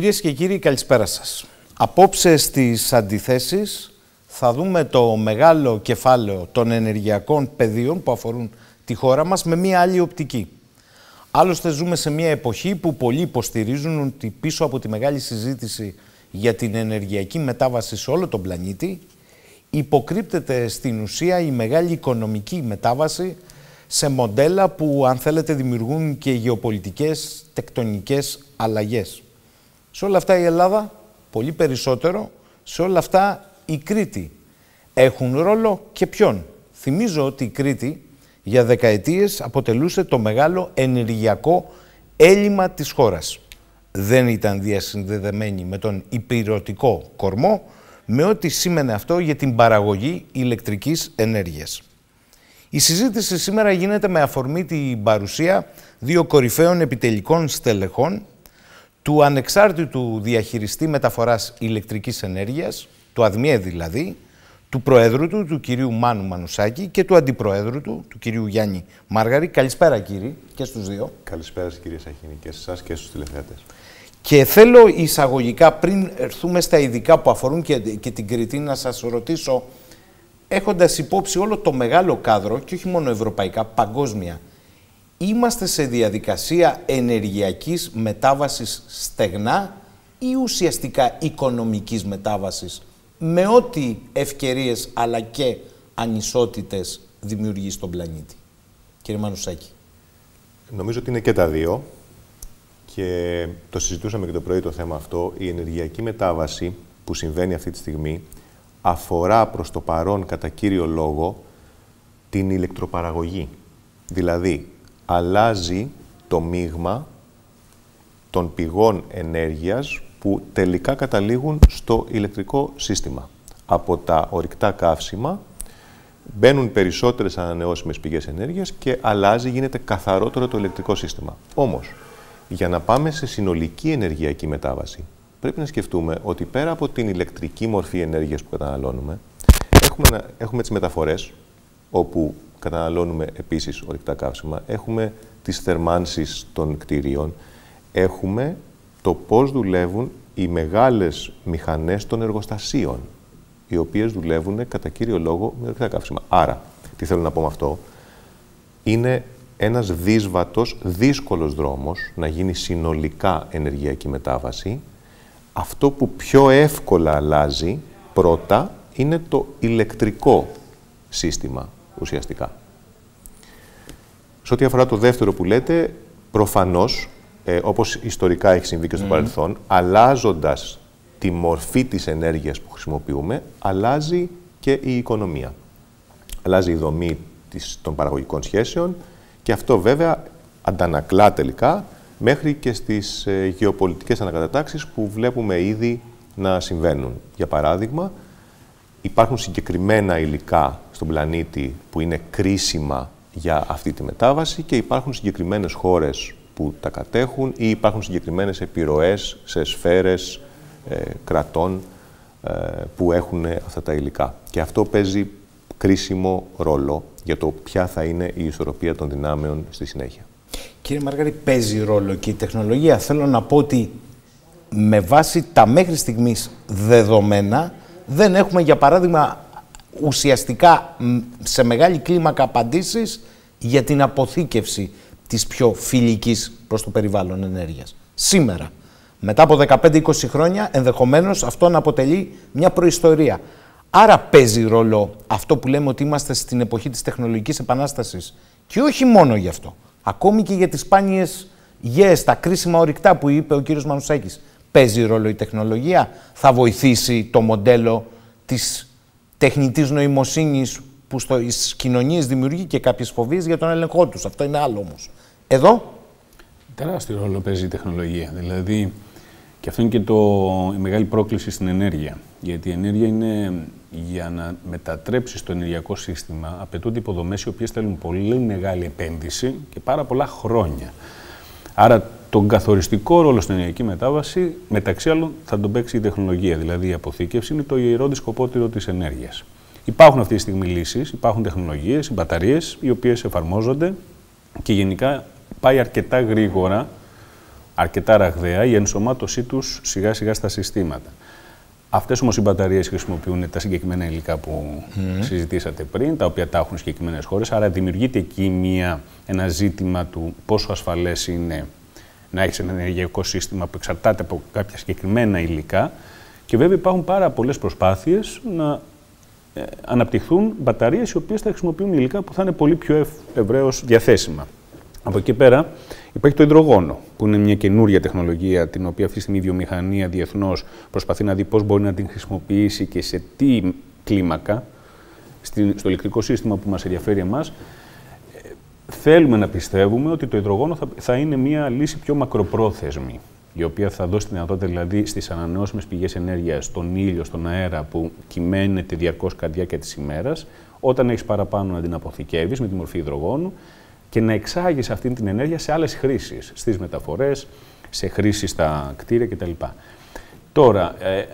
Κυρίες και κύριοι, καλησπέρα σας. Απόψε στις αντιθέσεις θα δούμε το μεγάλο κεφάλαιο των ενεργειακών πεδίων που αφορούν τη χώρα μας με μία άλλη οπτική. Άλλωστε ζούμε σε μία εποχή που πολλοί υποστηρίζουν ότι πίσω από τη μεγάλη συζήτηση για την ενεργειακή μετάβαση σε όλο τον πλανήτη υποκρύπτεται στην ουσία η μεγάλη οικονομική μετάβαση σε μοντέλα που αν θέλετε δημιουργούν και γεωπολιτικές τεκτονικές αλλαγές. Σε όλα αυτά η Ελλάδα, πολύ περισσότερο, σε όλα αυτά η Κρήτη έχουν ρόλο και ποιον. Θυμίζω ότι η Κρήτη για δεκαετίες αποτελούσε το μεγάλο ενεργειακό έλλειμμα της χώρας. Δεν ήταν διασυνδεδεμένη με τον υπηρετικό κορμό, με ό,τι σήμαινε αυτό για την παραγωγή ηλεκτρικής ενέργειας. Η συζήτηση σήμερα γίνεται με αφορμή την παρουσία δύο κορυφαίων επιτελικών στελεχών του ανεξάρτητου διαχειριστή μεταφοράς ηλεκτρικής ενέργειας, του ΑΔΜΙΕ δηλαδή, του Προέδρου του, του κυρίου Μάνου Μανουσάκη και του Αντιπροέδρου του, του κυρίου Γιάννη Μάργαρη. Καλησπέρα κύριοι και στους δύο. Καλησπέρα κύριε Σαχίνη και σε εσάς και στους τηλεθεατές. Και θέλω εισαγωγικά πριν έρθουμε στα ειδικά που αφορούν και, και την Κρήτη να σας ρωτήσω έχοντας υπόψη όλο το μεγάλο κάδρο και όχι μόνο ευρωπαϊκά, παγκόσμια είμαστε σε διαδικασία ενεργειακής μετάβασης στεγνά ή ουσιαστικά οικονομικής μετάβασης με ό,τι ευκαιρίες αλλά και ανισότητες δημιουργεί στον πλανήτη. Κύριε Μανουσάκη. Νομίζω ότι είναι και τα δύο και το συζητούσαμε και το πρωί το θέμα αυτό. Η ενεργειακή μετάβαση που συμβαίνει αυτή τη στιγμή αφορά προς το παρόν κατά κύριο λόγο την ηλεκτροπαραγωγή. Δηλαδή, αλλάζει το μείγμα των πηγών ενέργειας που τελικά καταλήγουν στο ηλεκτρικό σύστημα. Από τα ορυκτά καύσιμα μπαίνουν περισσότερες ανανεώσιμες πηγές ενέργειας και αλλάζει, γίνεται καθαρότερο το ηλεκτρικό σύστημα. Όμως, για να πάμε σε συνολική ενεργειακή μετάβαση, πρέπει να σκεφτούμε ότι πέρα από την ηλεκτρική μορφή ενέργειας που καταναλώνουμε, έχουμε, έχουμε τις μεταφορές, όπου καταναλώνουμε επίσης ορυκτά καύσιμα, έχουμε τις θερμάνσεις των κτηρίων, έχουμε το πώς δουλεύουν οι μεγάλες μηχανές των εργοστασίων, οι οποίες δουλεύουν κατά κύριο λόγο με ορυκτά καύσιμα. Άρα, τι θέλω να πω με αυτό, είναι ένας δύσβατος, δύσκολος δρόμος να γίνει συνολικά ενεργειακή μετάβαση. Αυτό που πιο εύκολα αλλάζει πρώτα είναι το ηλεκτρικό σύστημα ουσιαστικά. Σε ό,τι αφορά το δεύτερο που λέτε, προφανώς, ε, όπως ιστορικά έχει συμβεί και στο παρελθόν, αλλάζοντας τη μορφή της ενέργειας που χρησιμοποιούμε, αλλάζει και η οικονομία. Αλλάζει η δομή της, των παραγωγικών σχέσεων και αυτό βέβαια αντανακλά τελικά μέχρι και στις ε, γεωπολιτικές ανακατατάξεις που βλέπουμε ήδη να συμβαίνουν. Για παράδειγμα, υπάρχουν συγκεκριμένα υλικά στον πλανήτη που είναι κρίσιμα για αυτή τη μετάβαση και υπάρχουν συγκεκριμένες χώρες που τα κατέχουν ή υπάρχουν συγκεκριμένες επιρροές σε σφαίρες ε, κρατών ε, που έχουν αυτά τα υλικά. Και αυτό παίζει κρίσιμο ρόλο για το ποια θα είναι η ισορροπία των δυνάμεων στη συνέχεια. Κύριε Μαργαρή, παίζει ρόλο και η τεχνολογία. Θέλω να πω ότι με βάση τα μέχρι στιγμής δεδομένα δεν έχουμε για παράδειγμα ουσιαστικά σε μεγάλη κλίμακα απαντήσεις για την αποθήκευση της πιο φιλικής προς το περιβάλλον ενέργειας. Σήμερα, μετά από 15-20 χρόνια, ενδεχομένως αυτό να αποτελεί μια προϊστορία. Άρα παίζει ρόλο αυτό που λέμε ότι είμαστε στην εποχή της τεχνολογικής επανάστασης και όχι μόνο γι' αυτό. Ακόμη και για τις σπάνιες γέες, τα κρίσιμα ορυκτά που είπε ο κύριος Μανουσάκης. Παίζει ρόλο η τεχνολογία, θα βοηθήσει το μοντέλο της τεχνητής νοημοσύνης που στις κοινωνίες δημιουργεί και κάποιες φοβίες για τον έλεγχό τους. Αυτό είναι άλλο όμως. Εδώ... Τεράστιο ρόλο παίζει η τεχνολογία. Δηλαδή, και αυτό είναι και το, η μεγάλη πρόκληση στην ενέργεια. Γιατί η ενέργεια είναι για να μετατρέψεις το ενεργειακό σύστημα απαιτούνται υποδομές οι οποίες θέλουν πολύ μεγάλη επένδυση και πάρα πολλά χρόνια. Άρα τον καθοριστικό ρόλο στην ενεργειακή μετάβαση, μεταξύ άλλων, θα τον παίξει η τεχνολογία. Δηλαδή η αποθήκευση είναι το ιερό δισκοπότηρο της ενέργειας. Υπάρχουν αυτή τη στιγμή λύσεις, υπάρχουν τεχνολογίες, οι μπαταρίες, οι οποίες εφαρμόζονται και γενικά πάει αρκετά γρήγορα αρκετά ραγδαία η ενσωμάτωσή τους σιγά σιγά στα συστήματα. Αυτές όμως οι μπαταρίες χρησιμοποιούν τα συγκεκριμένα υλικά που συζητήσατε πριν, τα οποία τα έχουν συγκεκριμένες χώρες. Άρα δημιουργείται εκεί μια, ένα ζήτημα του πόσο ασφαλές είναι να έχεις ένα ενεργειακό σύστημα που εξαρτάται από κάποια συγκεκριμένα υλικά. Και βέβαια υπάρχουν πάρα πολλές προσπάθειες να ε, αναπτυχθούν μπαταρίες οι οποίες θα χρησιμοποιούν υλικά που θα είναι πολύ πιο ευ, ευρέως διαθέσιμα. Από εκεί πέρα υπάρχει το υδρογόνο, που είναι μια καινούρια τεχνολογία την οποία αυτή τη στιγμή η βιομηχανία διεθνώς προσπαθεί να δει πώς μπορεί να την χρησιμοποιήσει και σε τι κλίμακα στο ηλεκτρικό σύστημα που μας ενδιαφέρει εμάς. Θέλουμε να πιστεύουμε ότι το υδρογόνο θα, θα είναι μια λύση πιο μακροπρόθεσμη, η οποία θα δώσει τη δυνατότητα δηλαδή στις ανανεώσιμες πηγές ενέργειας, στον ήλιο, στον αέρα που κυμαίνεται διαρκώς κατά τη διάρκεια της ημέρας, όταν έχεις παραπάνω να την αποθηκεύεις με τη μορφή υδρογόνου και να εξάγεις αυτή την ενέργεια σε άλλες χρήσεις, στις μεταφορές, σε χρήση στα κτίρια κτλ. Τώρα, ε,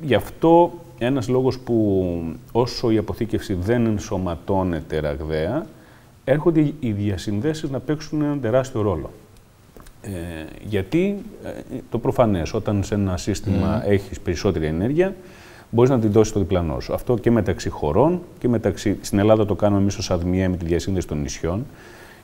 γι' αυτό ένας λόγος που όσο η αποθήκευση δεν ενσωματώνεται ραγδαία, έρχονται οι διασυνδέσεις να παίξουν έναν τεράστιο ρόλο. Ε, γιατί ε, το προφανές, όταν σε ένα σύστημα mm. έχεις περισσότερη ενέργεια, μπορείς να την δώσεις στο διπλανό σου. Αυτό και μεταξύ χωρών και μεταξύ... Στην Ελλάδα το κάνουμε εμείς ως ΑΔΜΙΕ με τη διασύνδεση των νησιών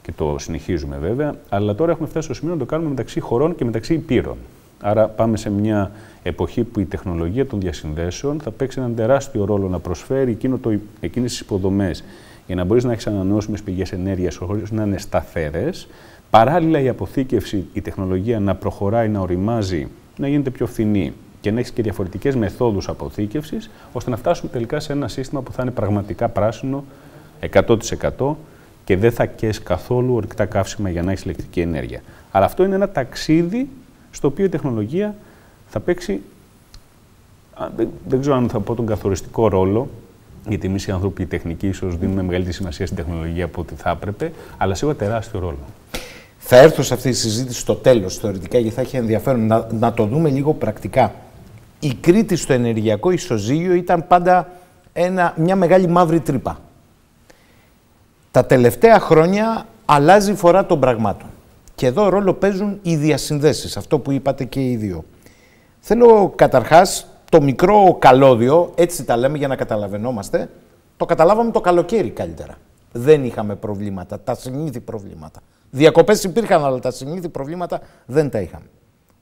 και το συνεχίζουμε βέβαια, αλλά τώρα έχουμε φτάσει στο σημείο να το κάνουμε μεταξύ χωρών και μεταξύ υπήρων. Άρα πάμε σε μια εποχή που η τεχνολογία των διασυνδέσεων θα παίξει έναν τεράστιο ρόλο να προσφέρει εκείνο το, εκείνες τις υποδομές για να μπορείς να έχεις ανανεώσιμες πηγές ενέργειας χωρίς να είναι σταθερές, παράλληλα η αποθήκευση, η τεχνολογία να προχωράει, να οριμάζει, να γίνεται πιο φθηνή και να έχεις και διαφορετικές μεθόδους αποθήκευσης, ώστε να φτάσουμε τελικά σε ένα σύστημα που θα είναι πραγματικά πράσινο 100% και δεν θα καίεις καθόλου ορυκτά καύσιμα για να έχεις ηλεκτρική ενέργεια. Αλλά αυτό είναι ένα ταξίδι στο οποίο η τεχνολογία θα παίξει, δεν ξέρω αν θα πω τον καθοριστικό ρόλο, γιατί εμείς οι άνθρωποι οι τεχνικοί ίσως δίνουμε μεγαλύτερη σημασία στην τεχνολογία από ό,τι θα έπρεπε, αλλά σίγουρα τεράστιο ρόλο. Θα έρθω σε αυτή τη συζήτηση στο τέλος, θεωρητικά, γιατί θα έχει ενδιαφέρον να, να το δούμε λίγο πρακτικά. Η Κρήτη στο ενεργειακό ισοζύγιο ήταν πάντα ένα, μια μεγάλη μαύρη τρύπα. Τα τελευταία χρόνια αλλάζει η φορά των πραγμάτων. Και εδώ ρόλο παίζουν οι διασυνδέσεις, αυτό που είπατε και οι δύο. Θέλω καταρχάς το μικρό καλώδιο, έτσι τα λέμε για να καταλαβαίνόμαστε, το καταλάβαμε το καλοκαίρι καλύτερα. Δεν είχαμε προβλήματα, τα συνήθι προβλήματα. Διακοπές υπήρχαν, αλλά τα συνήθι προβλήματα δεν τα είχαμε.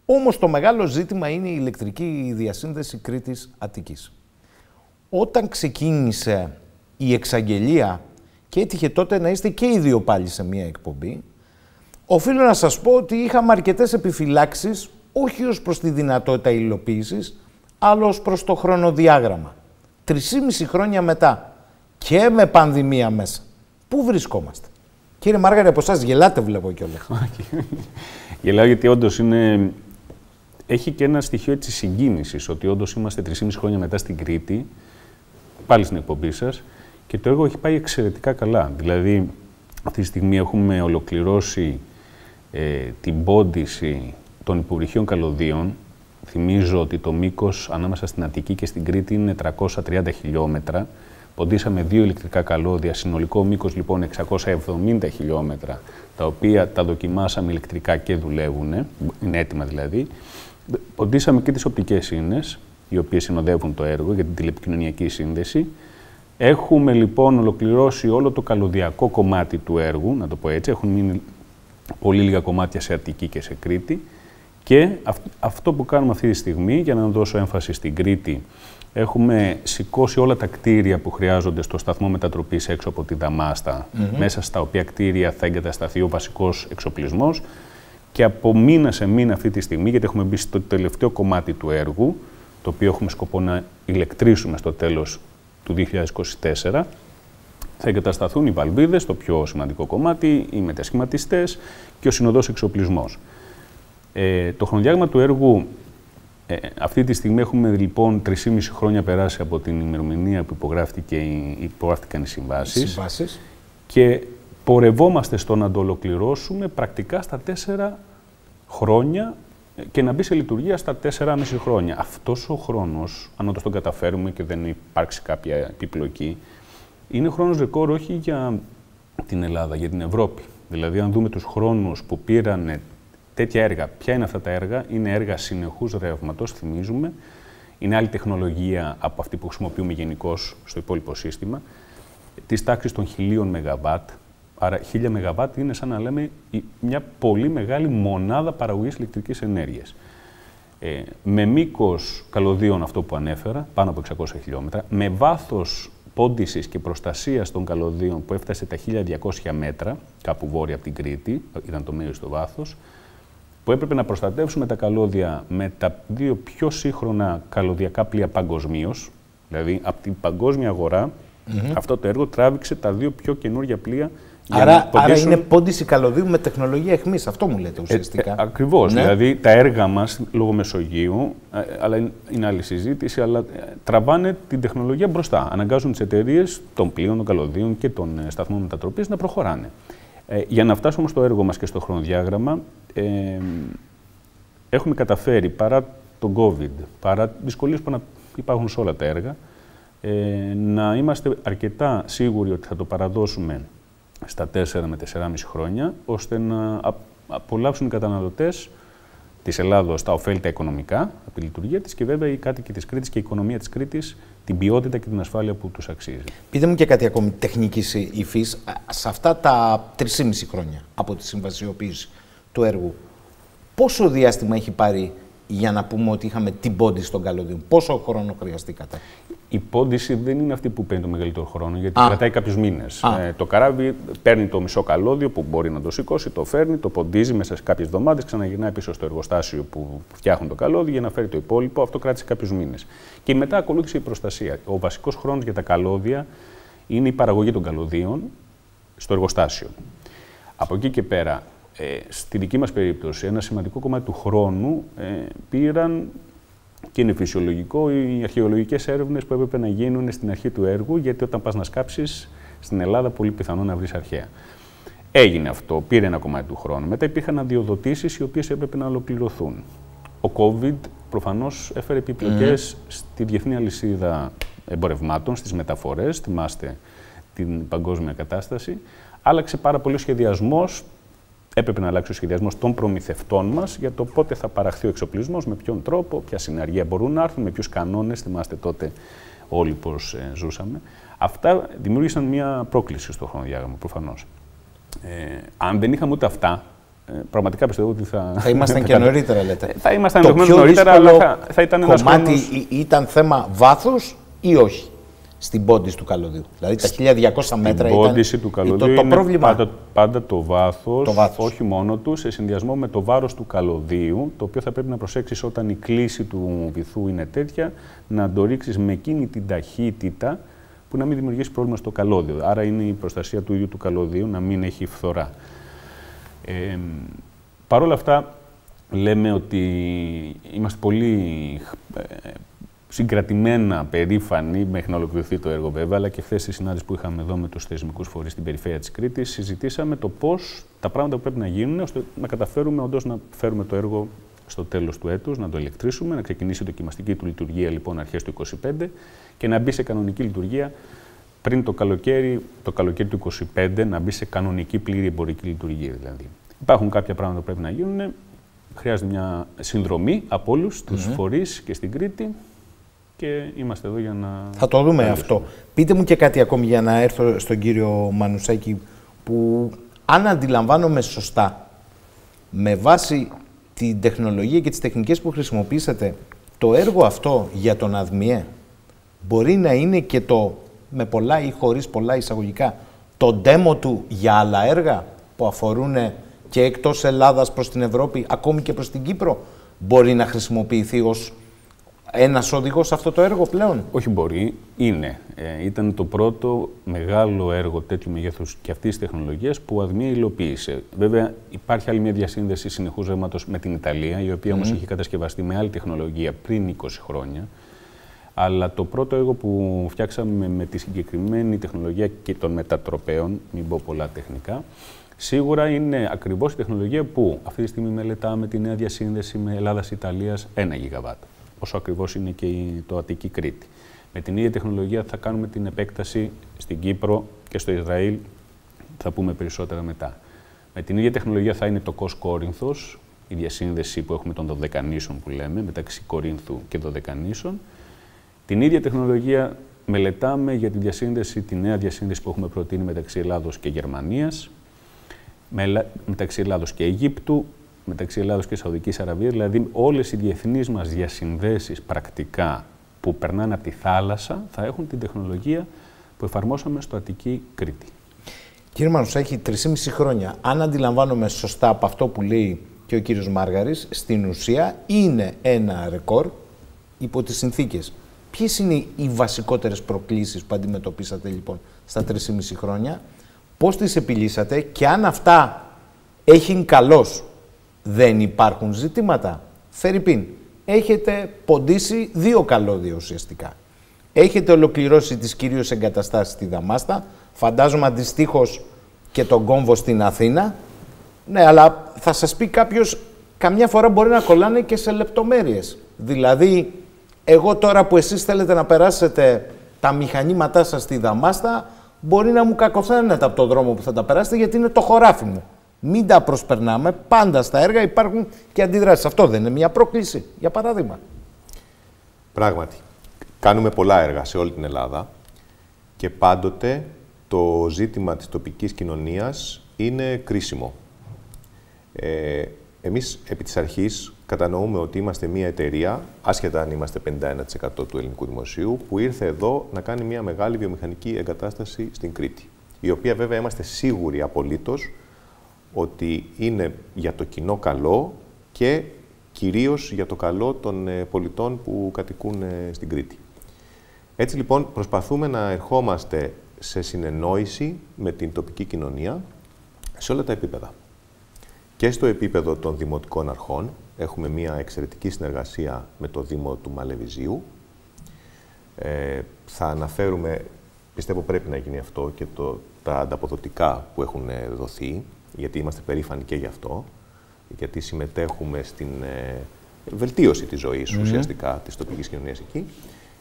Όμως το μεγάλο ζήτημα είναι η ηλεκτρική διασύνδεση Κρήτης Αττικής. Όταν ξεκίνησε η εξαγγελία και έτυχε τότε να είστε και οι δύο πάλι σε μία εκπομπή, οφείλω να σας πω ότι είχαμε αρκετές επιφυλάξεις, όχι ως προς τη δυνατότητα υλοποίησης, αλλά ως προς το χρονοδιάγραμμα. Τρισήμιση χρόνια μετά και με πανδημία μέσα. Πού βρισκόμαστε; Κύριε Μάργαρη, από εσάς γελάτε βλέπω κιόλας. Γελάω γιατί όντως είναι... Έχει και ένα στοιχείο έτσι συγκίνησης, ότι όντως είμαστε 3,5 χρόνια μετά στην Κρήτη, πάλι στην εκπομπή σας, και το έργο έχει πάει εξαιρετικά καλά. Δηλαδή, αυτή τη στιγμή έχουμε ολοκληρώσει ε, την πόντιση των υποβρυχίων καλωδίων. Θυμίζω ότι το μήκος ανάμεσα στην Αττική και στην Κρήτη είναι 330 χιλιόμετρα. Ποντίσαμε δύο ηλεκτρικά καλώδια, συνολικό μήκος λοιπόν 670 χιλιόμετρα, τα οποία τα δοκιμάσαμε ηλεκτρικά και δουλεύουν, είναι έτοιμα δηλαδή. Ποντίσαμε και τις οπτικές ίνες, οι οποίες συνοδεύουν το έργο για την τηλεπικοινωνιακή σύνδεση. Έχουμε λοιπόν ολοκληρώσει όλο το καλωδιακό κομμάτι του έργου, να το πω έτσι. Έχουν μείνει πολύ λίγα κομμάτια σε Αττική και σε Κρήτη. Και αυτό που κάνουμε αυτή τη στιγμή, για να δώσω έμφαση στην Κρήτη, έχουμε σηκώσει όλα τα κτίρια που χρειάζονται στο σταθμό μετατροπής έξω από τη Δαμάστα, μέσα στα οποία κτίρια θα εγκατασταθεί ο βασικός εξοπλισμός. Και από μήνα σε μήνα αυτή τη στιγμή, γιατί έχουμε μπει στο τελευταίο κομμάτι του έργου, το οποίο έχουμε σκοπό να ηλεκτρίσουμε στο τέλος του 2024 θα εγκατασταθούν οι βαλβίδες, το πιο σημαντικό κομμάτι, οι μετασχηματιστές και ο συνοδός εξοπλισμός. Ε, το χρονοδιάγραμμα του έργου, ε, αυτή τη στιγμή έχουμε λοιπόν 3,5 χρόνια περάσει από την ημερομηνία που υπογράφτηκε, υπογράφτηκαν οι συμβάσεις, συμβάσεις και πορευόμαστε στο να το ολοκληρώσουμε πρακτικά στα τέσσερα χρόνια και να μπει σε λειτουργία στα 4,5 χρόνια. Αυτός ο χρόνος, αν όντω τον καταφέρουμε και δεν υπάρξει κάποια επιπλοκή, είναι χρόνος ρεκόρ όχι για την Ελλάδα, για την Ευρώπη. Δηλαδή, αν δούμε τους χρόνους που πήραν τέτοια έργα. Ποια είναι αυτά τα έργα, είναι έργα συνεχούς ρεύματος, θυμίζουμε. Είναι άλλη τεχνολογία από αυτή που χρησιμοποιούμε γενικώ στο υπόλοιπο σύστημα. Της τάξης των χιλίων ΜΒ. Άρα, 1000 ΜΒ είναι σαν να λέμε μια πολύ μεγάλη μονάδα παραγωγής ηλεκτρικής ενέργειας. Ε, με μήκος καλωδίων αυτό που ανέφερα, πάνω από 600 χιλιόμετρα, με βάθος πόντισης και προστασίας των καλωδίων που έφτασε τα 1200 μέτρα, κάπου βόρεια από την Κρήτη, ήταν το μέγιστο βάθος, που έπρεπε να προστατεύσουμε τα καλώδια με τα δύο πιο σύγχρονα καλωδιακά πλοία παγκοσμίως, δηλαδή από την παγκόσμια αγορά, αυτό το έργο τράβηξε τα δύο πιο καινούργια πλοία Άρα, άρα είναι πόντιση καλωδίου με τεχνολογία αιχμή. Αυτό μου λέτε ουσιαστικά. Ε, ε, Ακριβώς. Ναι. Δηλαδή τα έργα μας λόγω Μεσογείου, ε, αλλά είναι άλλη συζήτηση, αλλά ε, τραβάνε την τεχνολογία μπροστά. Αναγκάζουν τις εταιρείες των πλοίων, των καλωδίων και των ε, σταθμών μετατροπής να προχωράνε. Ε, για να φτάσουμε στο έργο μας και στο χρονοδιάγραμμα, ε, έχουμε καταφέρει παρά τον COVID, παρά δυσκολίες που υπάρχουν σε όλα τα έργα, ε, να είμαστε αρκετά σίγουροι ότι θα το παραδώσουμε στα 4 με 4,5 χρόνια, ώστε να απολαύσουν οι καταναλωτές της Ελλάδος τα ωφέλη τα οικονομικά από τη λειτουργία της και βέβαια οι κάτοικοι της Κρήτης και η οικονομία της Κρήτης την ποιότητα και την ασφάλεια που τους αξίζει. Πείτε μου και κάτι ακόμη τεχνικής υφής. Σε αυτά τα 3,5 χρόνια από τη συμβασιοποίηση του έργου, πόσο διάστημα έχει πάρει για να πούμε ότι είχαμε την πόντι στον καλωδίων. Πόσο χρόνο χρειαστήκατε; Η πόντιση δεν είναι αυτή που παίρνει το μεγαλύτερο χρόνο, γιατί Α. κρατάει κάποιους μήνες. Ε, το καράβι παίρνει το μισό καλώδιο που μπορεί να το σηκώσει, το φέρνει, το ποντίζει μέσα σε κάποιες εβδομάδες, ξαναγυρνάει πίσω στο εργοστάσιο που φτιάχνουν το καλώδιο για να φέρει το υπόλοιπο. Αυτό κράτησε κάποιους μήνες. Και μετά ακολούθησε η προστασία. Ο βασικός χρόνος για τα καλώδια είναι η παραγωγή των καλωδίων στο εργοστάσιο. Από εκεί και πέρα, ε, στη δική μας περίπτωση, ένα σημαντικό κομμάτι του χρόνου ε, πήραν και είναι φυσιολογικό οι αρχαιολογικές έρευνες που έπρεπε να γίνουν στην αρχή του έργου, γιατί όταν πας να σκάψεις στην Ελλάδα, πολύ πιθανό να βρεις αρχαία. Έγινε αυτό, πήρε ένα κομμάτι του χρόνου. Μετά υπήρχαν αδειοδοτήσεις οι οποίες έπρεπε να ολοκληρωθούν. Ο COVID προφανώς έφερε επιπλοκές στη διεθνή αλυσίδα εμπορευμάτων, στις μεταφορές, θυμάστε την παγκόσμια κατάσταση. Άλλαξε πάρα πολύ ο σχεδιασμός έπρεπε να αλλάξει ο σχεδιασμός των προμηθευτών μας για το πότε θα παραχθεί ο εξοπλισμός, με ποιον τρόπο, ποια συνεργεία μπορούν να έρθουν, με ποιους κανόνες. Θυμάστε τότε όλοι πώς ε, ζούσαμε. Αυτά δημιούργησαν μια πρόκληση στο χρονοδιάγραμμα, προφανώς. Ε, αν δεν είχαμε ούτε αυτά, ε, πραγματικά πιστεύω ότι θα. Θα ήμασταν και νωρίτερα, λέτε. Ε, θα ήμασταν ενδεχομένως νωρίτερα, αλλά θα, θα ήταν ένας κομμάτι ήταν θέμα βάθους ή όχι; Στην πόντιση του καλωδίου. Δηλαδή τα 1200 μέτρα ήταν. πόντιση του καλωδίου το, το πρόβλημα. Πάντα, πάντα το βάθος, όχι μόνο του, σε συνδυασμό με το βάρος του καλωδίου, το οποίο θα πρέπει να προσέξεις όταν η κλίση του βυθού είναι τέτοια, να το ρίξεις με εκείνη την ταχύτητα που να μην δημιουργήσει πρόβλημα στο καλώδιο. Άρα είναι η προστασία του ίδιου του καλωδίου να μην έχει φθορά. Ε, Παρ' όλα αυτά, λέμε ότι είμαστε πολύ ε, συγκρατημένα, περήφανοι μέχρι να ολοκληρωθεί το έργο βέβαια, αλλά και χθες στη συνάντηση που είχαμε εδώ με τους θεσμικούς φορείς στην περιφέρεια της Κρήτης, συζητήσαμε το πώς τα πράγματα που πρέπει να γίνουν ώστε να καταφέρουμε όντως να φέρουμε το έργο στο τέλος του έτους, να το ηλεκτρήσουμε, να ξεκινήσει η δοκιμαστική του λειτουργία λοιπόν αρχές του 2025 και να μπει σε κανονική λειτουργία πριν το καλοκαίρι, το καλοκαίρι του 2025, να μπει σε κανονική πλήρη εμπορική λειτουργία δηλαδή. Υπάρχουν κάποια πράγματα που πρέπει να γίνουν. Χρειάζεται μια συνδρομή από όλους τους mm φορείς και στην Κρήτη και είμαστε εδώ για να... Θα το δούμε αυτό. Πείτε μου και κάτι ακόμη για να έρθω στον κύριο Μανουσάκη που αν αντιλαμβάνομαι σωστά με βάση την τεχνολογία και τις τεχνικές που χρησιμοποιήσατε το έργο αυτό για τον ΑΔΜΙΕ μπορεί να είναι και το με πολλά ή χωρίς πολλά εισαγωγικά το demo του για άλλα έργα που αφορούν και εκτός Ελλάδας προς την Ευρώπη ακόμη και προς την Κύπρο μπορεί να χρησιμοποιηθεί ως ένας οδηγός σε αυτό το έργο πλέον; Όχι μπορεί, είναι. Ε, ήταν το πρώτο μεγάλο έργο τέτοιου μεγέθους και αυτής της τεχνολογίας που ΑΔΜΙΑ υλοποίησε. Βέβαια, υπάρχει άλλη μια διασύνδεση συνεχούς ρεύματος με την Ιταλία, η οποία mm. όμω έχει κατασκευαστεί με άλλη τεχνολογία πριν 20 χρόνια. Αλλά το πρώτο έργο που φτιάξαμε με τη συγκεκριμένη τεχνολογία και των μετατροπέων, μην πω πολλά τεχνικά, σίγουρα είναι ακριβώς η τεχνολογία που αυτή τη στιγμή μελετάμε τη νέα διασύνδεση με Ελλάδα-Ιταλία 1 γιγαβάτ όσο ακριβώς είναι και το Αττική Κρήτη. Με την ίδια τεχνολογία θα κάνουμε την επέκταση στην Κύπρο και στο Ισραήλ, θα πούμε περισσότερα μετά. Με την ίδια τεχνολογία θα είναι το Κος Κόρινθος, η διασύνδεση που έχουμε των Δωδεκανήσων που λέμε, μεταξύ Κορίνθου και Δωδεκανήσων. Την ίδια τεχνολογία μελετάμε για τη διασύνδεση, τη νέα διασύνδεση που έχουμε προτείνει μεταξύ Ελλάδος και Γερμανίας, μεταξύ Ελλάδος και Αιγύπτου, μεταξύ Ελλάδος και Σαουδικής Αραβίας, δηλαδή όλες οι διεθνείς μας διασυνδέσεις πρακτικά που περνάνε από τη θάλασσα θα έχουν την τεχνολογία που εφαρμόσαμε στο Αττική Κρήτη. Κύριε Μάνους, έχει 3,5 χρόνια. Αν αντιλαμβάνομαι σωστά από αυτό που λέει και ο κύριος Μάργαρης, στην ουσία είναι ένα ρεκόρ υπό τις συνθήκες. Ποιες είναι οι βασικότερες προκλήσεις που αντιμετωπίσατε λοιπόν στα 3,5 χρόνια, πώς τις επιλύσατε και αν αυτά έχει καλώς δεν υπάρχουν ζητήματα. Φερρυπίν, έχετε ποντίσει δύο καλώδια ουσιαστικά. Έχετε ολοκληρώσει τις κυρίως εγκαταστάσεις στη Δαμάστα, φαντάζομαι αντιστοίχως και τον κόμβο στην Αθήνα. Ναι, αλλά θα σας πει κάποιος, καμιά φορά μπορεί να κολλάνε και σε λεπτομέρειες. Δηλαδή, εγώ τώρα που εσείς θέλετε να περάσετε τα μηχανήματά σας στη Δαμάστα, μπορεί να μου κακοφαίνεται από το δρόμο που θα τα περάσετε, γιατί είναι το χωράφι μου. Μην τα προσπερνάμε. Πάντα στα έργα υπάρχουν και αντιδράσεις. Αυτό δεν είναι μια πρόκληση, για παράδειγμα. Πράγματι. Κάνουμε πολλά έργα σε όλη την Ελλάδα και πάντοτε το ζήτημα της τοπικής κοινωνίας είναι κρίσιμο. Ε, εμείς επί της αρχής κατανοούμε ότι είμαστε μια εταιρεία, άσχετα αν είμαστε 51% του ελληνικού δημοσίου, που ήρθε εδώ να κάνει μια μεγάλη βιομηχανική εγκατάσταση στην Κρήτη. Η οποία βέβαια είμαστε σίγουροι απολύτως ότι είναι για το κοινό καλό και κυρίως για το καλό των ε, πολιτών που κατοικούν ε, στην Κρήτη. Έτσι λοιπόν προσπαθούμε να ερχόμαστε σε συνεννόηση με την τοπική κοινωνία σε όλα τα επίπεδα. Και στο επίπεδο των δημοτικών αρχών έχουμε μια εξαιρετική συνεργασία με το Δήμο του Μαλεβιζίου. Ε, θα αναφέρουμε, πιστεύω πρέπει να γίνει αυτό, και το, τα ανταποδοτικά που έχουν δοθεί, γιατί είμαστε περήφανοι και γι' αυτό, γιατί συμμετέχουμε στην ε, βελτίωση της ζωής ουσιαστικά της τοπικής κοινωνίας εκεί.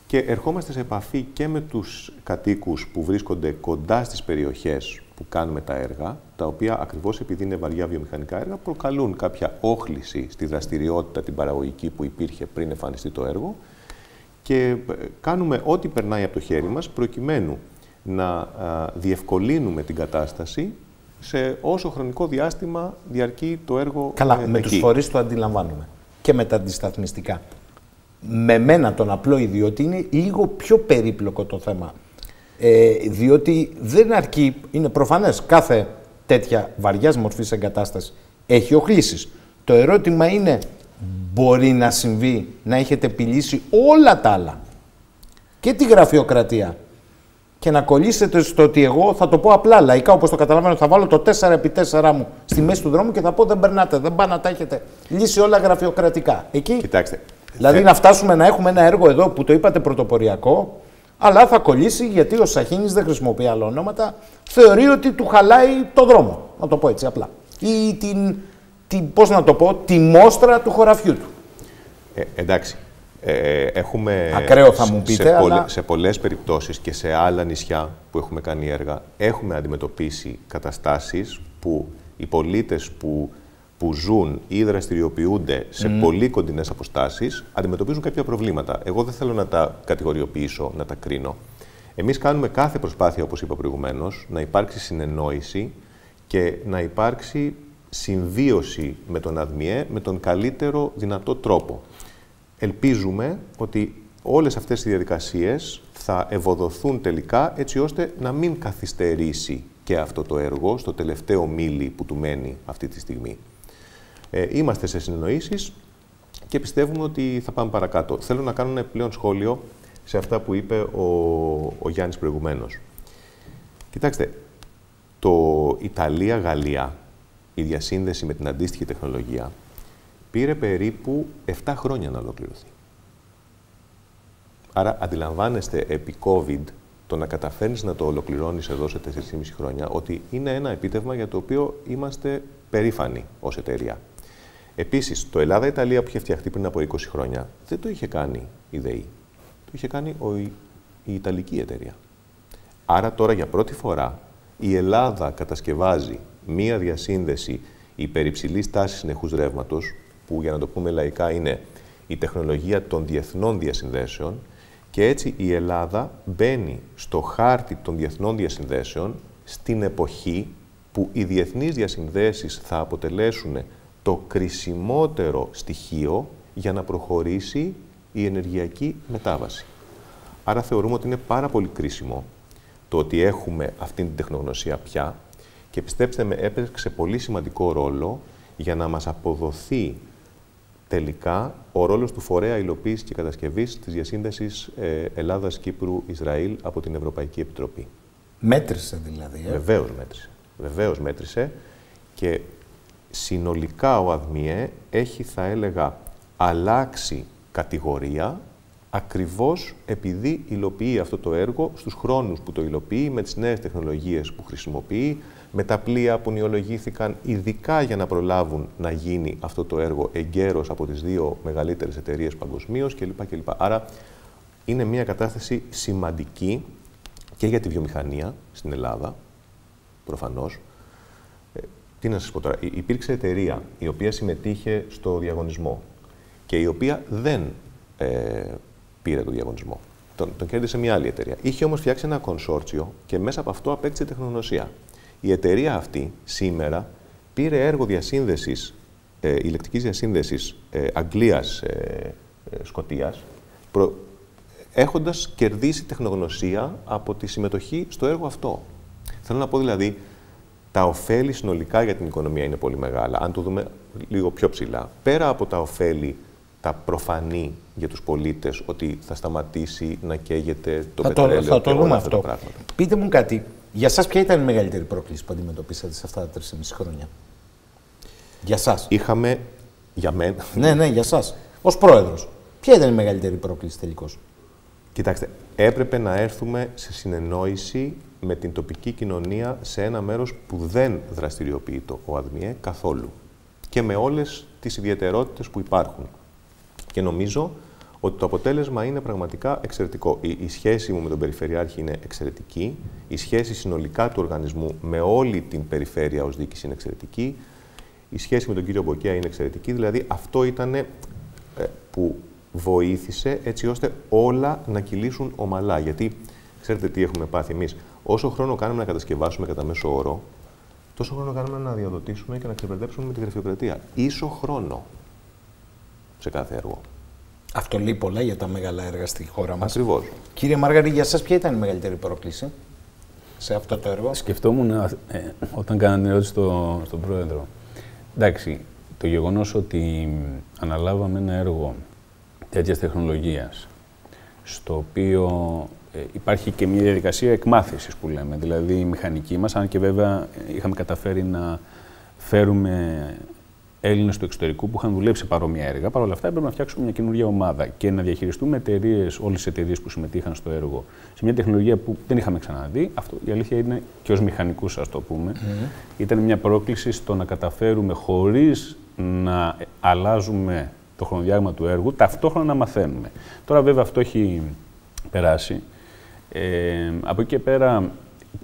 Και ερχόμαστε σε επαφή και με τους κατοίκους που βρίσκονται κοντά στις περιοχές που κάνουμε τα έργα, τα οποία ακριβώς επειδή είναι βαριά βιομηχανικά έργα, προκαλούν κάποια όχληση στη δραστηριότητα την παραγωγική που υπήρχε πριν εμφανιστεί το έργο και ε, κάνουμε ό,τι περνάει από το χέρι μας προκειμένου να διευκολύνουμε την κατάσταση σε όσο χρονικό διάστημα διαρκεί το έργο Καλά, ε, με τους φορείς το αντιλαμβάνουμε και με τα αντισταθμιστικά με μένα τον απλό ιδιώτη είναι λίγο πιο περίπλοκο το θέμα. Ε, διότι δεν αρκεί, είναι προφανές, κάθε τέτοια βαριάς μορφής εγκατάστασης έχει οχλήσεις. Το ερώτημα είναι, μπορεί να συμβεί να έχετε επιλύσει όλα τα άλλα και τη γραφειοκρατία και να κολλήσετε στο ότι εγώ θα το πω απλά λαϊκά όπως το καταλαβαίνω θα βάλω το 4x4 μου στη μέση του δρόμου και θα πω δεν περνάτε, δεν πάνε να τα έχετε λύσει όλα γραφειοκρατικά. Εκεί Κοιτάξτε, Δηλαδή να φτάσουμε να έχουμε ένα έργο εδώ που το είπατε πρωτοποριακό, αλλά θα κολλήσει γιατί ο Σαχίνης δεν χρησιμοποιεί άλλα ονόματα, θεωρεί ότι του χαλάει το δρόμο, να το πω έτσι απλά. Ή την, την πώς να το πω, τη μόστρα του χωραφιού του. Ε, εντάξει. Ε, έχουμε Ακραίο θα μου πείτε, σε, αλλά... σε πολλές περιπτώσεις και σε άλλα νησιά που έχουμε κάνει έργα, έχουμε αντιμετωπίσει καταστάσεις που οι πολίτες που που ζουν ή δραστηριοποιούνται σε πολύ κοντινές αποστάσεις αντιμετωπίζουν κάποια προβλήματα. Εγώ δεν θέλω να τα κατηγοριοποιήσω, να τα κρίνω. Εμείς κάνουμε κάθε προσπάθεια, όπως είπα προηγουμένως, να υπάρξει συνεννόηση και να υπάρξει συμβίωση με τον ΑΔΜΙΕ με τον καλύτερο δυνατό τρόπο. Ελπίζουμε ότι όλες αυτές οι διαδικασίες θα ευοδοθούν τελικά έτσι ώστε να μην καθυστερήσει και αυτό το έργο στο τελευταίο μίλι που του μένει αυτή τη στιγμή. Ε, είμαστε σε συνεννοήσεις και πιστεύουμε ότι θα πάμε παρακάτω. Θέλω να κάνω ένα πλέον σχόλιο σε αυτά που είπε ο, ο Γιάννης προηγουμένως. Κοιτάξτε, το Ιταλία-Γαλλία, η διασύνδεση με την αντίστοιχη τεχνολογία, πήρε περίπου 7 χρόνια να ολοκληρωθεί. Άρα αντιλαμβάνεστε επί COVID το να καταφέρνεις να το ολοκληρώνεις εδώ σε 4,5 χρόνια ότι είναι ένα επίτευγμα για το οποίο είμαστε περήφανοι ως εταιρεία. Επίσης, το Ελλάδα-Ιταλία που είχε φτιαχτεί πριν από 20 χρόνια δεν το είχε κάνει η ΔΕΗ. Το είχε κάνει ο, η Ιταλική εταιρεία. Άρα τώρα για πρώτη φορά η Ελλάδα κατασκευάζει μία διασύνδεση η υπερυψηλής στάση συνεχούς ρεύματος, που για να το πούμε λαϊκά είναι η τεχνολογία των διεθνών διασυνδέσεων, και έτσι η Ελλάδα μπαίνει στο χάρτη των διεθνών διασυνδέσεων στην εποχή που οι διεθνείς διασυνδέσεις θα αποτελέσουν το κρισιμότερο στοιχείο για να προχωρήσει η ενεργειακή μετάβαση. Άρα θεωρούμε ότι είναι πάρα πολύ κρίσιμο το ότι έχουμε αυτή την τεχνογνωσία πια και πιστέψτε με έπαιξε πολύ σημαντικό ρόλο για να μας αποδοθεί τελικά ο ρόλος του φορέα υλοποίησης και κατασκευής της διασύνδεσης ε, Ελλάδας-Κύπρου-Ισραήλ από την Ευρωπαϊκή Επιτροπή. Μέτρησε δηλαδή. Ε; Βεβαίως μέτρησε. Βεβαίως μέτρησε και συνολικά ο ΑΔΜΙΕ έχει, θα έλεγα, αλλάξει κατηγορία ακριβώς επειδή υλοποιεί αυτό το έργο στους χρόνους που το υλοποιεί, με τις νέες τεχνολογίες που χρησιμοποιεί, με τα πλοία που νεολογήθηκαν ειδικά για να προλάβουν να γίνει αυτό το έργο εγκαίρως από τις δύο μεγαλύτερες εταιρείες παγκοσμίως κλπ. κλπ. Άρα είναι μια κατάσταση σημαντική και για τη βιομηχανία στην Ελλάδα, προφανώς. Ε, τι να σας πω τώρα, υπήρξε εταιρεία η οποία συμμετείχε στο διαγωνισμό και η οποία δεν ε, πήρε το διαγωνισμό. Τον, τον κέρδισε μια άλλη εταιρεία. Είχε όμως φτιάξει ένα κονσόρτσιο και μέσα από αυτό απέκτησε τεχνογνωσία. Η εταιρεία αυτή σήμερα πήρε έργο διασύνδεσης, ε, ηλεκτρικής διασύνδεσης ε, Αγγλία-Σκοτία, ε, ε έχοντας κερδίσει τεχνογνωσία από τη συμμετοχή στο έργο αυτό. Θέλω να πω δηλαδή, τα ωφέλη συνολικά για την οικονομία είναι πολύ μεγάλα. Αν το δούμε λίγο πιο ψηλά, πέρα από τα ωφέλη τα προφανή για τους πολίτες ότι θα σταματήσει να καίγεται το θα πετρέλαιο το, θα το δούμε αυτό. Πείτε μου κάτι. Για σας ποια ήταν η μεγαλύτερη πρόκληση που αντιμετωπίσατε σε αυτά τα 3,5 χρόνια; Για σας. Είχαμε, για μένα... ναι, ναι, για σας. Ως πρόεδρος. Ποια ήταν η μεγαλύτερη πρόκληση τελικώς; Κοιτάξτε, έπρεπε να έρθουμε σε συνεννόηση με την τοπική κοινωνία σε ένα μέρος που δεν δραστηριοποιείται ο ΑΔΜΙΕ καθόλου και με όλες τις ιδιαιτερότητες που υπάρχουν. Και νομίζω ότι το αποτέλεσμα είναι πραγματικά εξαιρετικό. Η, σχέση μου με τον Περιφερειάρχη είναι εξαιρετική. Η σχέση συνολικά του οργανισμού με όλη την περιφέρεια ως διοίκηση είναι εξαιρετική. Η σχέση με τον κύριο Μποκέα είναι εξαιρετική. Δηλαδή αυτό ήταν ε, που βοήθησε έτσι ώστε όλα να κυλήσουν ομαλά. Γιατί ξέρετε τι έχουμε πάθει εμείς. Όσο χρόνο κάνουμε να κατασκευάσουμε κατά μέσο όρο, τόσο χρόνο κάνουμε να διαδοτήσουμε και να ξεπερδέψουμε με τη γραφειοκρατία. Ίσο χρόνο σε κάθε έργο. Αυτό λέει πολλά για τα μεγάλα έργα στη χώρα μας. Ακριβώς. Κύριε Μάργαρη, για σας ποια ήταν η μεγαλύτερη πρόκληση σε αυτό το έργο; Σκεφτόμουν ε, όταν κάνανε την ερώτηση στο, στον πρόεδρο. Εντάξει, το γεγονός ότι αναλάβαμε ένα έργο τέτοιας τεχνολογίας, στο οποίο ε, υπάρχει και μια διαδικασία εκμάθησης που λέμε, δηλαδή η μηχανική μας, αν και βέβαια είχαμε καταφέρει να φέρουμε Έλληνες του εξωτερικού που είχαν δουλέψει παρόμοια έργα. Παρ' όλα αυτά έπρεπε να φτιάξουμε μια καινούργια ομάδα και να διαχειριστούμε εταιρείες, όλες τι εταιρείες που συμμετείχαν στο έργο, σε μια τεχνολογία που δεν είχαμε ξαναδεί. Αυτό η αλήθεια είναι και ως μηχανικούς, ας το πούμε. Ήταν μια πρόκληση στο να καταφέρουμε χωρίς να αλλάζουμε το χρονοδιάγμα του έργου, ταυτόχρονα να μαθαίνουμε. Τώρα βέβαια αυτό έχει περάσει. Ε, από εκεί και πέρα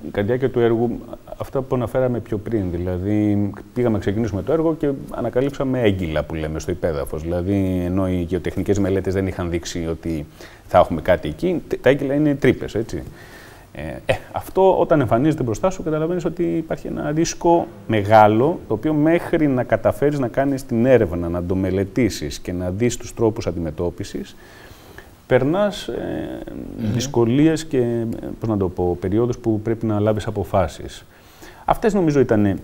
κατά τη διάρκεια του έργου, αυτά που αναφέραμε πιο πριν, δηλαδή πήγαμε να ξεκινήσουμε το έργο και ανακαλύψαμε έγκυλα που λέμε στο υπέδαφος. Δηλαδή, ενώ οι γεωτεχνικές μελέτες δεν είχαν δείξει ότι θα έχουμε κάτι εκεί, τα έγκυλα είναι τρύπες, έτσι. Ε, ε, αυτό όταν εμφανίζεται μπροστά σου καταλαβαίνεις ότι υπάρχει ένα ρίσκο μεγάλο το οποίο μέχρι να καταφέρεις να κάνεις την έρευνα, να το μελετήσεις και να δεις τους τρόπους αντιμετώπισης περνάς ε, δυσκολίες και, ε, πώς να το πω, περιόδους που πρέπει να λάβεις αποφάσεις. Αυτές νομίζω ήταν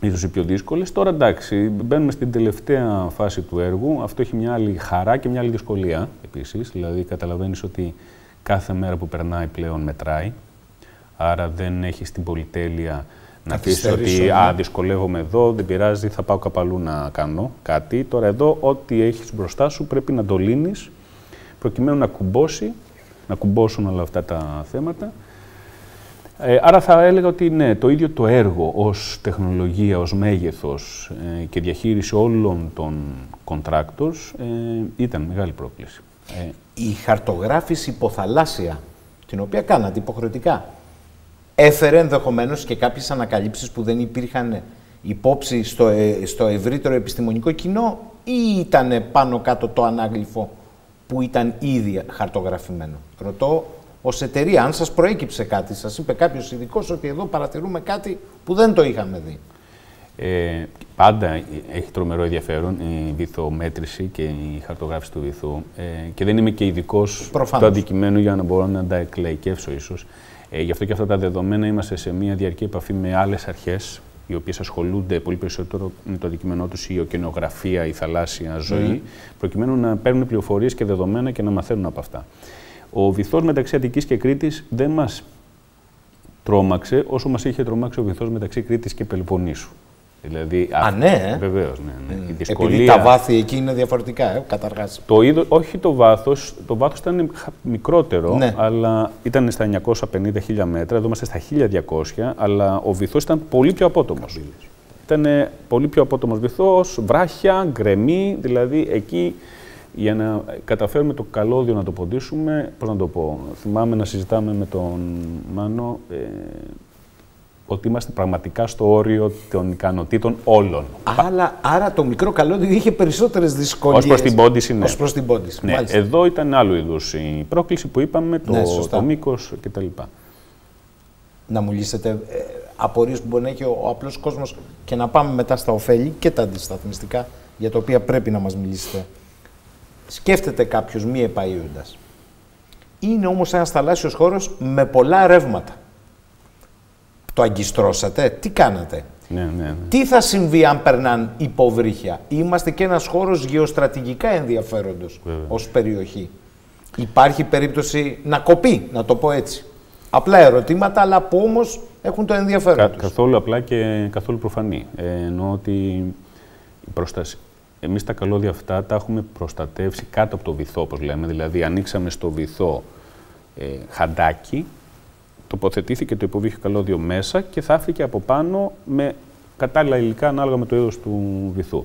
ίσως οι πιο δύσκολες. Τώρα εντάξει, μπαίνουμε στην τελευταία φάση του έργου. Αυτό έχει μια άλλη χαρά και μια άλλη δυσκολία επίσης. Δηλαδή καταλαβαίνεις ότι κάθε μέρα που περνάει πλέον μετράει. Άρα δεν έχεις την πολυτέλεια να πεις ότι ναι. α, δυσκολεύομαι εδώ, δεν πειράζει, θα πάω κάπου να κάνω κάτι. Τώρα εδώ, ό,τι έχεις μπροστά σου πρέπει να το λύνεις προκειμένου να κουμπώσει, να κουμπώσουν όλα αυτά τα θέματα. Ε, άρα θα έλεγα ότι ναι, το ίδιο το έργο ως τεχνολογία, ως μέγεθος ε, και διαχείριση όλων των contractors ε, ήταν μεγάλη πρόκληση. Ε, Η χαρτογράφηση υποθαλάσσια, την οποία κάνατε υποχρεωτικά, έφερε ενδεχομένως και κάποιες ανακαλύψεις που δεν υπήρχαν υπόψη στο, ε, στο ευρύτερο επιστημονικό κοινό ή ήταν πάνω κάτω το ανάγλυφο που ήταν ήδη χαρτογραφημένο. Ρωτώ ως εταιρεία, αν σας προέκυψε κάτι, σας είπε κάποιος ειδικός ότι εδώ παρατηρούμε κάτι που δεν το είχαμε δει. Ε, πάντα έχει τρομερό ενδιαφέρον η βυθομέτρηση και η χαρτογράφηση του βυθού ε, και δεν είμαι και ειδικός του αντικειμένου για να μπορώ να τα εκλαϊκεύσω ίσως. Ε, γι' αυτό και αυτά τα δεδομένα είμαστε σε μια διαρκή επαφή με άλλες αρχές οι οποίες ασχολούνται πολύ περισσότερο με το αντικείμενό τους η οκενογραφία, η θαλάσσια ζωή, προκειμένου να παίρνουν πληροφορίες και δεδομένα και να μαθαίνουν από αυτά. Ο βυθός μεταξύ Αττικής και Κρήτης δεν μας τρόμαξε όσο μας είχε τρομάξει ο βυθός μεταξύ Κρήτης και Πελοποννήσου. Δηλαδή, Α, ναι. Βεβαίως, ναι. ναι. Η δυσκολία... Επειδή τα βάθη εκεί είναι διαφορετικά, ε, καταρχάς. Το είδο, όχι το βάθος, το βάθος ήταν μικρότερο, ναι. αλλά ήταν στα 950 χίλια μέτρα, εδώ είμαστε στα 1200, αλλά ο βυθός ήταν πολύ πιο απότομος. Ήταν πολύ πιο απότομος βυθός, βράχια, γκρεμή, δηλαδή εκεί για να καταφέρουμε το καλώδιο να το ποντίσουμε, πώς να το πω, θυμάμαι να συζητάμε με τον Μάνο, ε, ότι είμαστε πραγματικά στο όριο των ικανοτήτων όλων. Άρα, άρα το μικρό καλώδιο είχε περισσότερες δυσκολίες. Ω προς την πόντιση, ναι. Ως προς την πόντιση, ναι. Εδώ ήταν άλλου είδους η πρόκληση που είπαμε, το, ναι, το μήκος κτλ. Να μου λύσετε ε, απορίες που μπορεί να έχει ο, ο απλός κόσμος και να πάμε μετά στα ωφέλη και τα αντισταθμιστικά για τα οποία πρέπει να μας μιλήσετε. Σκέφτεται κάποιος μη επαΐοντας. Είναι όμως ένας θαλάσσιος χώρος με πολλά ρεύματα το αγκιστρώσατε, τι κάνατε; Ναι, ναι, ναι. Τι θα συμβεί αν περνάν υποβρύχια; Είμαστε και ένας χώρος γεωστρατηγικά ενδιαφέροντος ως περιοχή. Υπάρχει περίπτωση να κοπεί, να το πω έτσι. Απλά ερωτήματα, αλλά που όμως έχουν το ενδιαφέρον Κα, Καθόλου απλά και καθόλου προφανή. Ε, εννοώ ότι η προστασία... Εμείς τα καλώδια αυτά τα έχουμε προστατεύσει κάτω από το βυθό, όπως λέμε. Δηλαδή, ανοίξαμε στο βυθό ε, χαντάκι τοποθετήθηκε το υποβρύχιο καλώδιο μέσα και θαύτηκε από πάνω με κατάλληλα υλικά ανάλογα με το είδος του βυθού.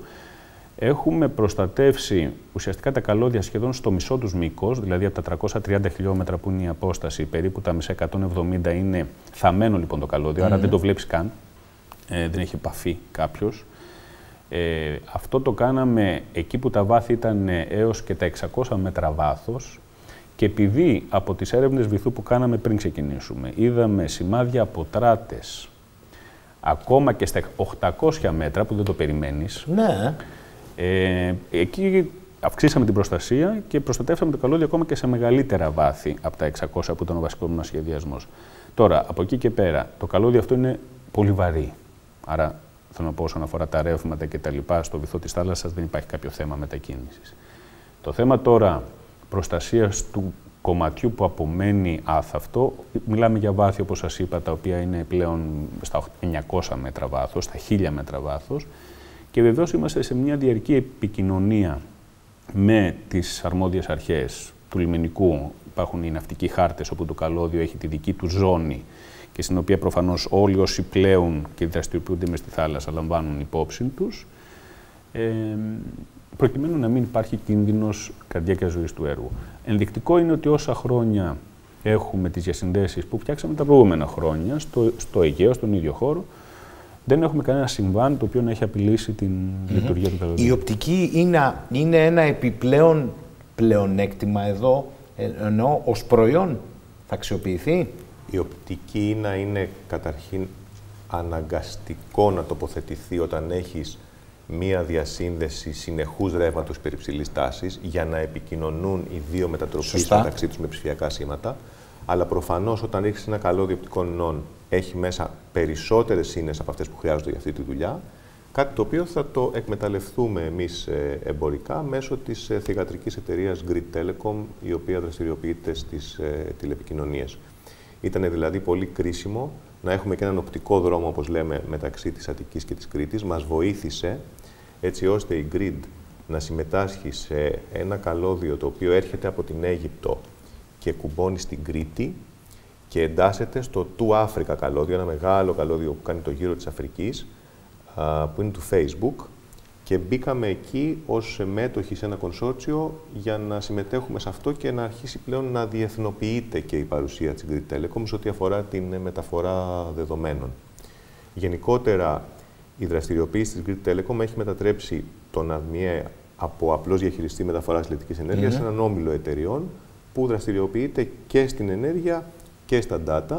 Έχουμε προστατεύσει ουσιαστικά τα καλώδια σχεδόν στο μισό τους μήκος, δηλαδή από τα 330 χιλιόμετρα που είναι η απόσταση, περίπου τα μισά 170 είναι θαμένο λοιπόν το καλώδιο, άρα δεν το βλέπεις καν, ε, δεν έχει επαφή κάποιος. Ε, αυτό το κάναμε εκεί που τα βάθη ήταν έως και τα 600 μέτρα βάθος, και επειδή από τις έρευνες βυθού που κάναμε πριν ξεκινήσουμε, είδαμε σημάδια από τράτες, ακόμα και στα 800 μέτρα που δεν το περιμένεις, ναι. ε, εκεί αυξήσαμε την προστασία και προστατεύσαμε το καλώδιο ακόμα και σε μεγαλύτερα βάθη από τα 600 που ήταν ο βασικός μας σχεδιασμός. Τώρα, από εκεί και πέρα, το καλώδιο αυτό είναι πολύ βαρύ. Άρα, θέλω να πω όσον αφορά τα ρεύματα και τα λοιπά, στο βυθό της θάλασσας δεν υπάρχει κάποιο θέμα μετακίνησης. Το θέμα τώρα προστασίας του κομματιού που απομένει άθαυτο. Μιλάμε για βάθη, όπως σας είπα, τα οποία είναι πλέον στα 900 μέτρα βάθος, στα 1000 μέτρα βάθος. Και βεβαίως είμαστε σε μια διαρκή επικοινωνία με τις αρμόδιες αρχές του λιμενικού. Υπάρχουν οι ναυτικοί χάρτες όπου το καλώδιο έχει τη δική του ζώνη και στην οποία προφανώς όλοι όσοι πλέουν και δραστηριοποιούνται μες στη θάλασσα λαμβάνουν υπόψη τους. Ε, προκειμένου να μην υπάρχει κίνδυνος καρδιακής ζωής του έργου. Ενδεικτικό είναι ότι όσα χρόνια έχουμε τις διασυνδέσεις που φτιάξαμε τα προηγούμενα χρόνια στο, στο Αιγαίο, στον ίδιο χώρο, δεν έχουμε κανένα συμβάν το οποίο να έχει απειλήσει την λειτουργία του καλωδίου. Η οπτική είναι, είναι ένα επιπλέον πλεονέκτημα εδώ, ε, ενώ ως προϊόν θα αξιοποιηθεί; Η οπτική να είναι καταρχήν αναγκαστικό να τοποθετηθεί όταν έχεις μία διασύνδεση συνεχούς ρεύματος περιψηλής τάσης για να επικοινωνούν οι δύο μετατροπέ μεταξύ τους με ψηφιακά σήματα. Αλλά προφανώς όταν ρίξεις ένα καλώδιο οπτικών ινών έχει μέσα περισσότερες ίνε από αυτές που χρειάζονται για αυτή τη δουλειά. Κάτι το οποίο θα το εκμεταλλευτούμε εμείς ε, εμπορικά μέσω της ε, θηγατρικής εταιρείας Grid Telecom, η οποία δραστηριοποιείται στις ε, τηλεπικοινωνίες. Ήταν δηλαδή πολύ κρίσιμο να έχουμε και έναν οπτικό δρόμο, όπως λέμε, μεταξύ της Αττικής και της Κρήτης. Μας βοήθησε έτσι ώστε η Grid να συμμετάσχει σε ένα καλώδιο το οποίο έρχεται από την Αίγυπτο και κουμπώνει στην Κρήτη και εντάσσεται στο του Africa καλώδιο, ένα μεγάλο καλώδιο που κάνει το γύρο της Αφρικής, που είναι του Facebook και μπήκαμε εκεί ως μέτοχοι σε ένα κονσόρτσιο για να συμμετέχουμε σε αυτό και να αρχίσει πλέον να διεθνοποιείται και η παρουσία της Grid Telecom σε ό,τι αφορά την μεταφορά δεδομένων. Γενικότερα, Η δραστηριοποίηση της Grid Telecom έχει μετατρέψει τον ΑΔΜΙΕ από απλώς διαχειριστή μεταφοράς ηλεκτρικής ενέργειας σε έναν όμιλο εταιριών που δραστηριοποιείται και στην ενέργεια και στα data.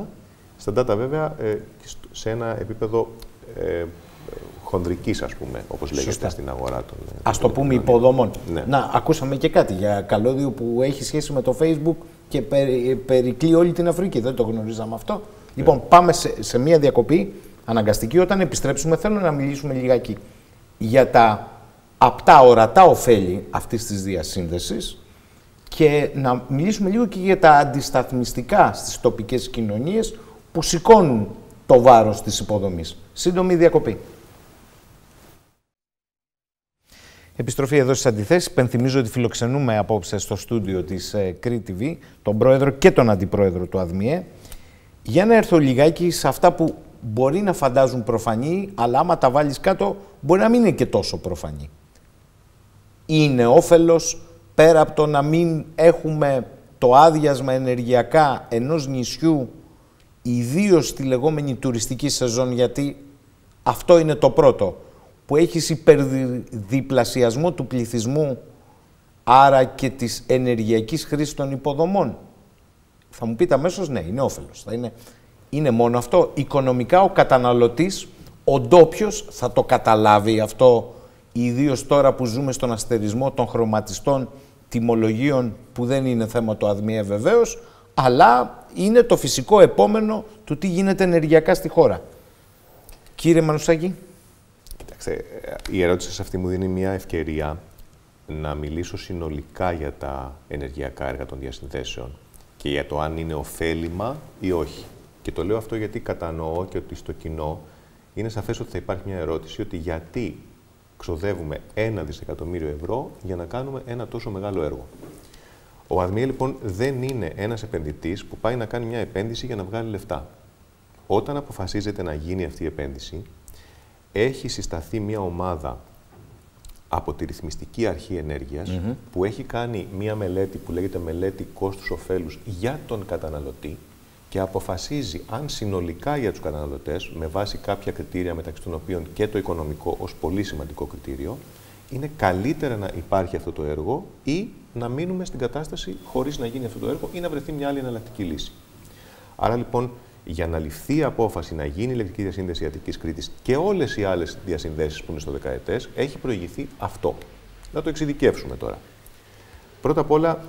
Στα data βέβαια ε, σε ένα επίπεδο ε, χονδρικής, ας πούμε, όπως λέγεται Σωστά. στην αγορά των... Ας το πούμε υποδομών. Ναι. Να, ακούσαμε και κάτι για καλώδιο που έχει σχέση με το Facebook και περι, περικλεί όλη την Αφρική. Δεν το γνωρίζαμε αυτό. Λοιπόν, πάμε σε, σε μία διακοπή αναγκαστική. Όταν επιστρέψουμε, θέλω να μιλήσουμε λιγάκι για τα απτά ορατά ωφέλη αυτής της διασύνδεσης και να μιλήσουμε λίγο και για τα αντισταθμιστικά στις τοπικές κοινωνίες που σηκώνουν το βάρος της υποδομής. Σύντομη διακοπή. Επιστροφή εδώ στις αντιθέσεις. Πενθυμίζω ότι φιλοξενούμε απόψε στο στούντιο της ε, Crete TV τον πρόεδρο και τον αντιπρόεδρο του ΑΔΜΙΕ για να έρθω λιγάκι σε αυτά που μπορεί να φαντάζουν προφανή, αλλά άμα τα βάλεις κάτω μπορεί να μην είναι και τόσο προφανή. Είναι όφελος πέρα από το να μην έχουμε το άδιασμα ενεργειακά ενός νησιού ιδίως στη λεγόμενη τουριστική σεζόν, γιατί αυτό είναι το πρώτο, που έχεις υπερδιπλασιασμό του πληθυσμού, άρα και της ενεργειακής χρήσης των υποδομών. Θα μου πείτε αμέσως ναι, είναι όφελος. Θα είναι, είναι μόνο αυτό. Οικονομικά ο καταναλωτής, ο ντόπιος θα το καταλάβει αυτό, ιδίως τώρα που ζούμε στον αστερισμό των χρωματιστών τιμολογίων που δεν είναι θέμα το ΑΔΜΙΕ βεβαίως, αλλά είναι το φυσικό επόμενο του τι γίνεται ενεργειακά στη χώρα. Κύριε Μανουσάκη. Κοιτάξτε, η ερώτηση σε αυτή μου δίνει μια ευκαιρία να μιλήσω συνολικά για τα ενεργειακά έργα των διασυνδέσεων και για το αν είναι ωφέλιμα ή όχι. Και το λέω αυτό γιατί κατανοώ και ότι στο κοινό είναι σαφές ότι θα υπάρχει μια ερώτηση ότι γιατί ξοδεύουμε ένα δισεκατομμύριο ευρώ για να κάνουμε ένα τόσο μεγάλο έργο. Ο ΑΔΜΙΕ λοιπόν δεν είναι ένας επενδυτής που πάει να κάνει μια επένδυση για να βγάλει λεφτά. Όταν αποφασίζεται να γίνει αυτή η επένδυση, έχει συσταθεί μια ομάδα από τη Ρυθμιστική Αρχή Ενέργειας που έχει κάνει μια μελέτη που λέγεται μελέτη κόστους-οφέλους για τον καταναλωτή και αποφασίζει αν συνολικά για τους καταναλωτές, με βάση κάποια κριτήρια μεταξύ των οποίων και το οικονομικό ως πολύ σημαντικό κριτήριο, είναι καλύτερα να υπάρχει αυτό το έργο ή να μείνουμε στην κατάσταση χωρίς να γίνει αυτό το έργο ή να βρεθεί μια άλλη εναλλακτική λύση. Άρα λοιπόν, για να ληφθεί η απόφαση να γίνει η ηλεκτρική διασύνδεση Αττικής Κρήτης και όλες οι άλλες διασυνδέσεις που είναι στο δεκαετές, έχει προηγηθεί αυτό. Να το εξειδικεύσουμε τώρα. Πρώτα απ' όλα,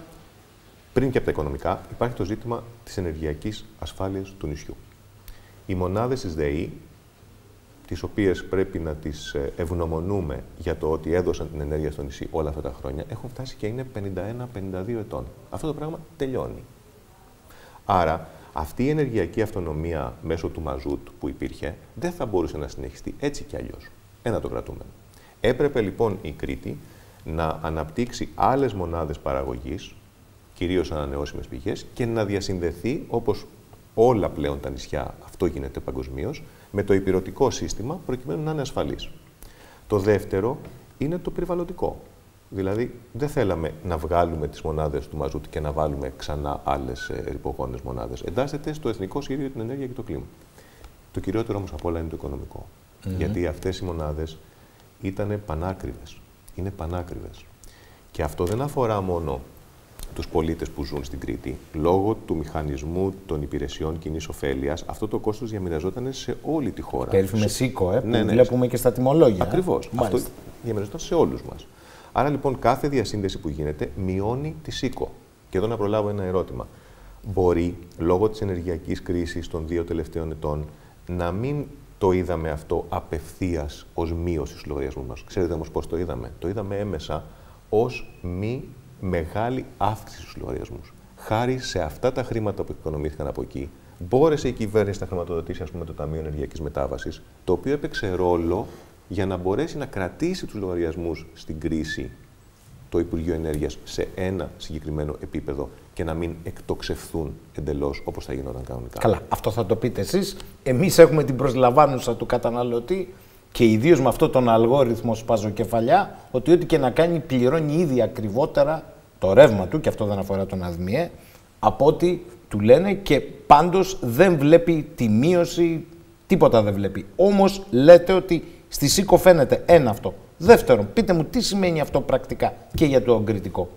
πριν και από τα οικονομικά, υπάρχει το ζήτημα της ενεργειακής ασφάλειας του νησιού. Οι μονάδες της ΔΕΗ, τις οποίες πρέπει να τις ε, ευγνωμονούμε για το ότι έδωσαν την ενέργεια στο νησί όλα αυτά τα χρόνια, έχουν φτάσει και είναι 51-52 ετών. Αυτό το πράγμα τελειώνει. Άρα, αυτή η ενεργειακή αυτονομία μέσω του μαζούτ που υπήρχε δεν θα μπορούσε να συνεχιστεί έτσι κι αλλιώς. Ένα το κρατούμενο. Έπρεπε λοιπόν η Κρήτη να αναπτύξει άλλες μονάδες παραγωγής, κυρίως ανανεώσιμες πηγές, και να διασυνδεθεί, όπως όλα πλέον τα νησιά, αυτό γίνεται παγκοσμίως, με το υπηρετικό σύστημα, προκειμένου να είναι ασφαλής. Το δεύτερο είναι το περιβαλλοντικό. Δηλαδή, δεν θέλαμε να βγάλουμε τις μονάδες του μαζούτ και να βάλουμε ξανά άλλες ε, ρηπογόνες μονάδες. Εντάσσεται στο Εθνικό Σχέδιο για την Ενέργεια και το Κλίμα. Το κυριότερο όμως από όλα είναι το οικονομικό. Γιατί αυτές οι μονάδες ήταν πανάκριβες. Είναι πανάκριβες. Και αυτό δεν αφορά μόνο τους πολίτες που ζουν στην Κρήτη. Λόγω του μηχανισμού των υπηρεσιών κοινή ωφέλεια, αυτό το κόστος διαμοιραζόταν σε όλη τη χώρα. Περίφημε ΣΥΚΟ, ε, που Ναι, ναι. βλέπουμε και στα τιμολόγια. Ακριβώς. Αυτό Μάλιστα. διαμεριζόταν σε όλους μας. Άρα λοιπόν κάθε διασύνδεση που γίνεται μειώνει τη ΣΥΚΟ. Και εδώ να προλάβω ένα ερώτημα. Μπορεί λόγω της ενεργειακής κρίσης των δύο τελευταίων ετών να μην το είδαμε αυτό απευθείας ως μείωση στους λογαριασμούς μας; Ξέρετε όμως πώς το είδαμε. Το είδαμε έμεσα ως μη μεγάλη αύξηση στους λογαριασμούς. Χάρη σε αυτά τα χρήματα που οικονομήθηκαν από εκεί, μπόρεσε η κυβέρνηση να χρηματοδοτήσει ας πούμε, το Ταμείο Ενεργειακής Μετάβασης, το οποίο έπαιξε ρόλο για να μπορέσει να κρατήσει τους λογαριασμούς στην κρίση το Υπουργείο Ενέργειας σε ένα συγκεκριμένο επίπεδο και να μην εκτοξευθούν εντελώς όπως θα γινόταν κανονικά. Καλά, αυτό θα το πείτε εσείς. Εμείς έχουμε την προσλαμβάνουσα του καταναλωτή και ιδίως με αυτόν τον αλγόριθμο σπαζοκεφαλιά, ότι ό,τι και να κάνει πληρώνει ήδη ακριβότερα το ρεύμα του, και αυτό δεν αφορά τον ΑΔΜΙΕ, από ό,τι του λένε και πάντως δεν βλέπει τη μείωση, τίποτα δεν βλέπει. Όμως λέτε ότι Στη ΣΥΚΟ φαίνεται ένα αυτό. Δεύτερον, πείτε μου τι σημαίνει αυτό πρακτικά και για το εγκριτικό.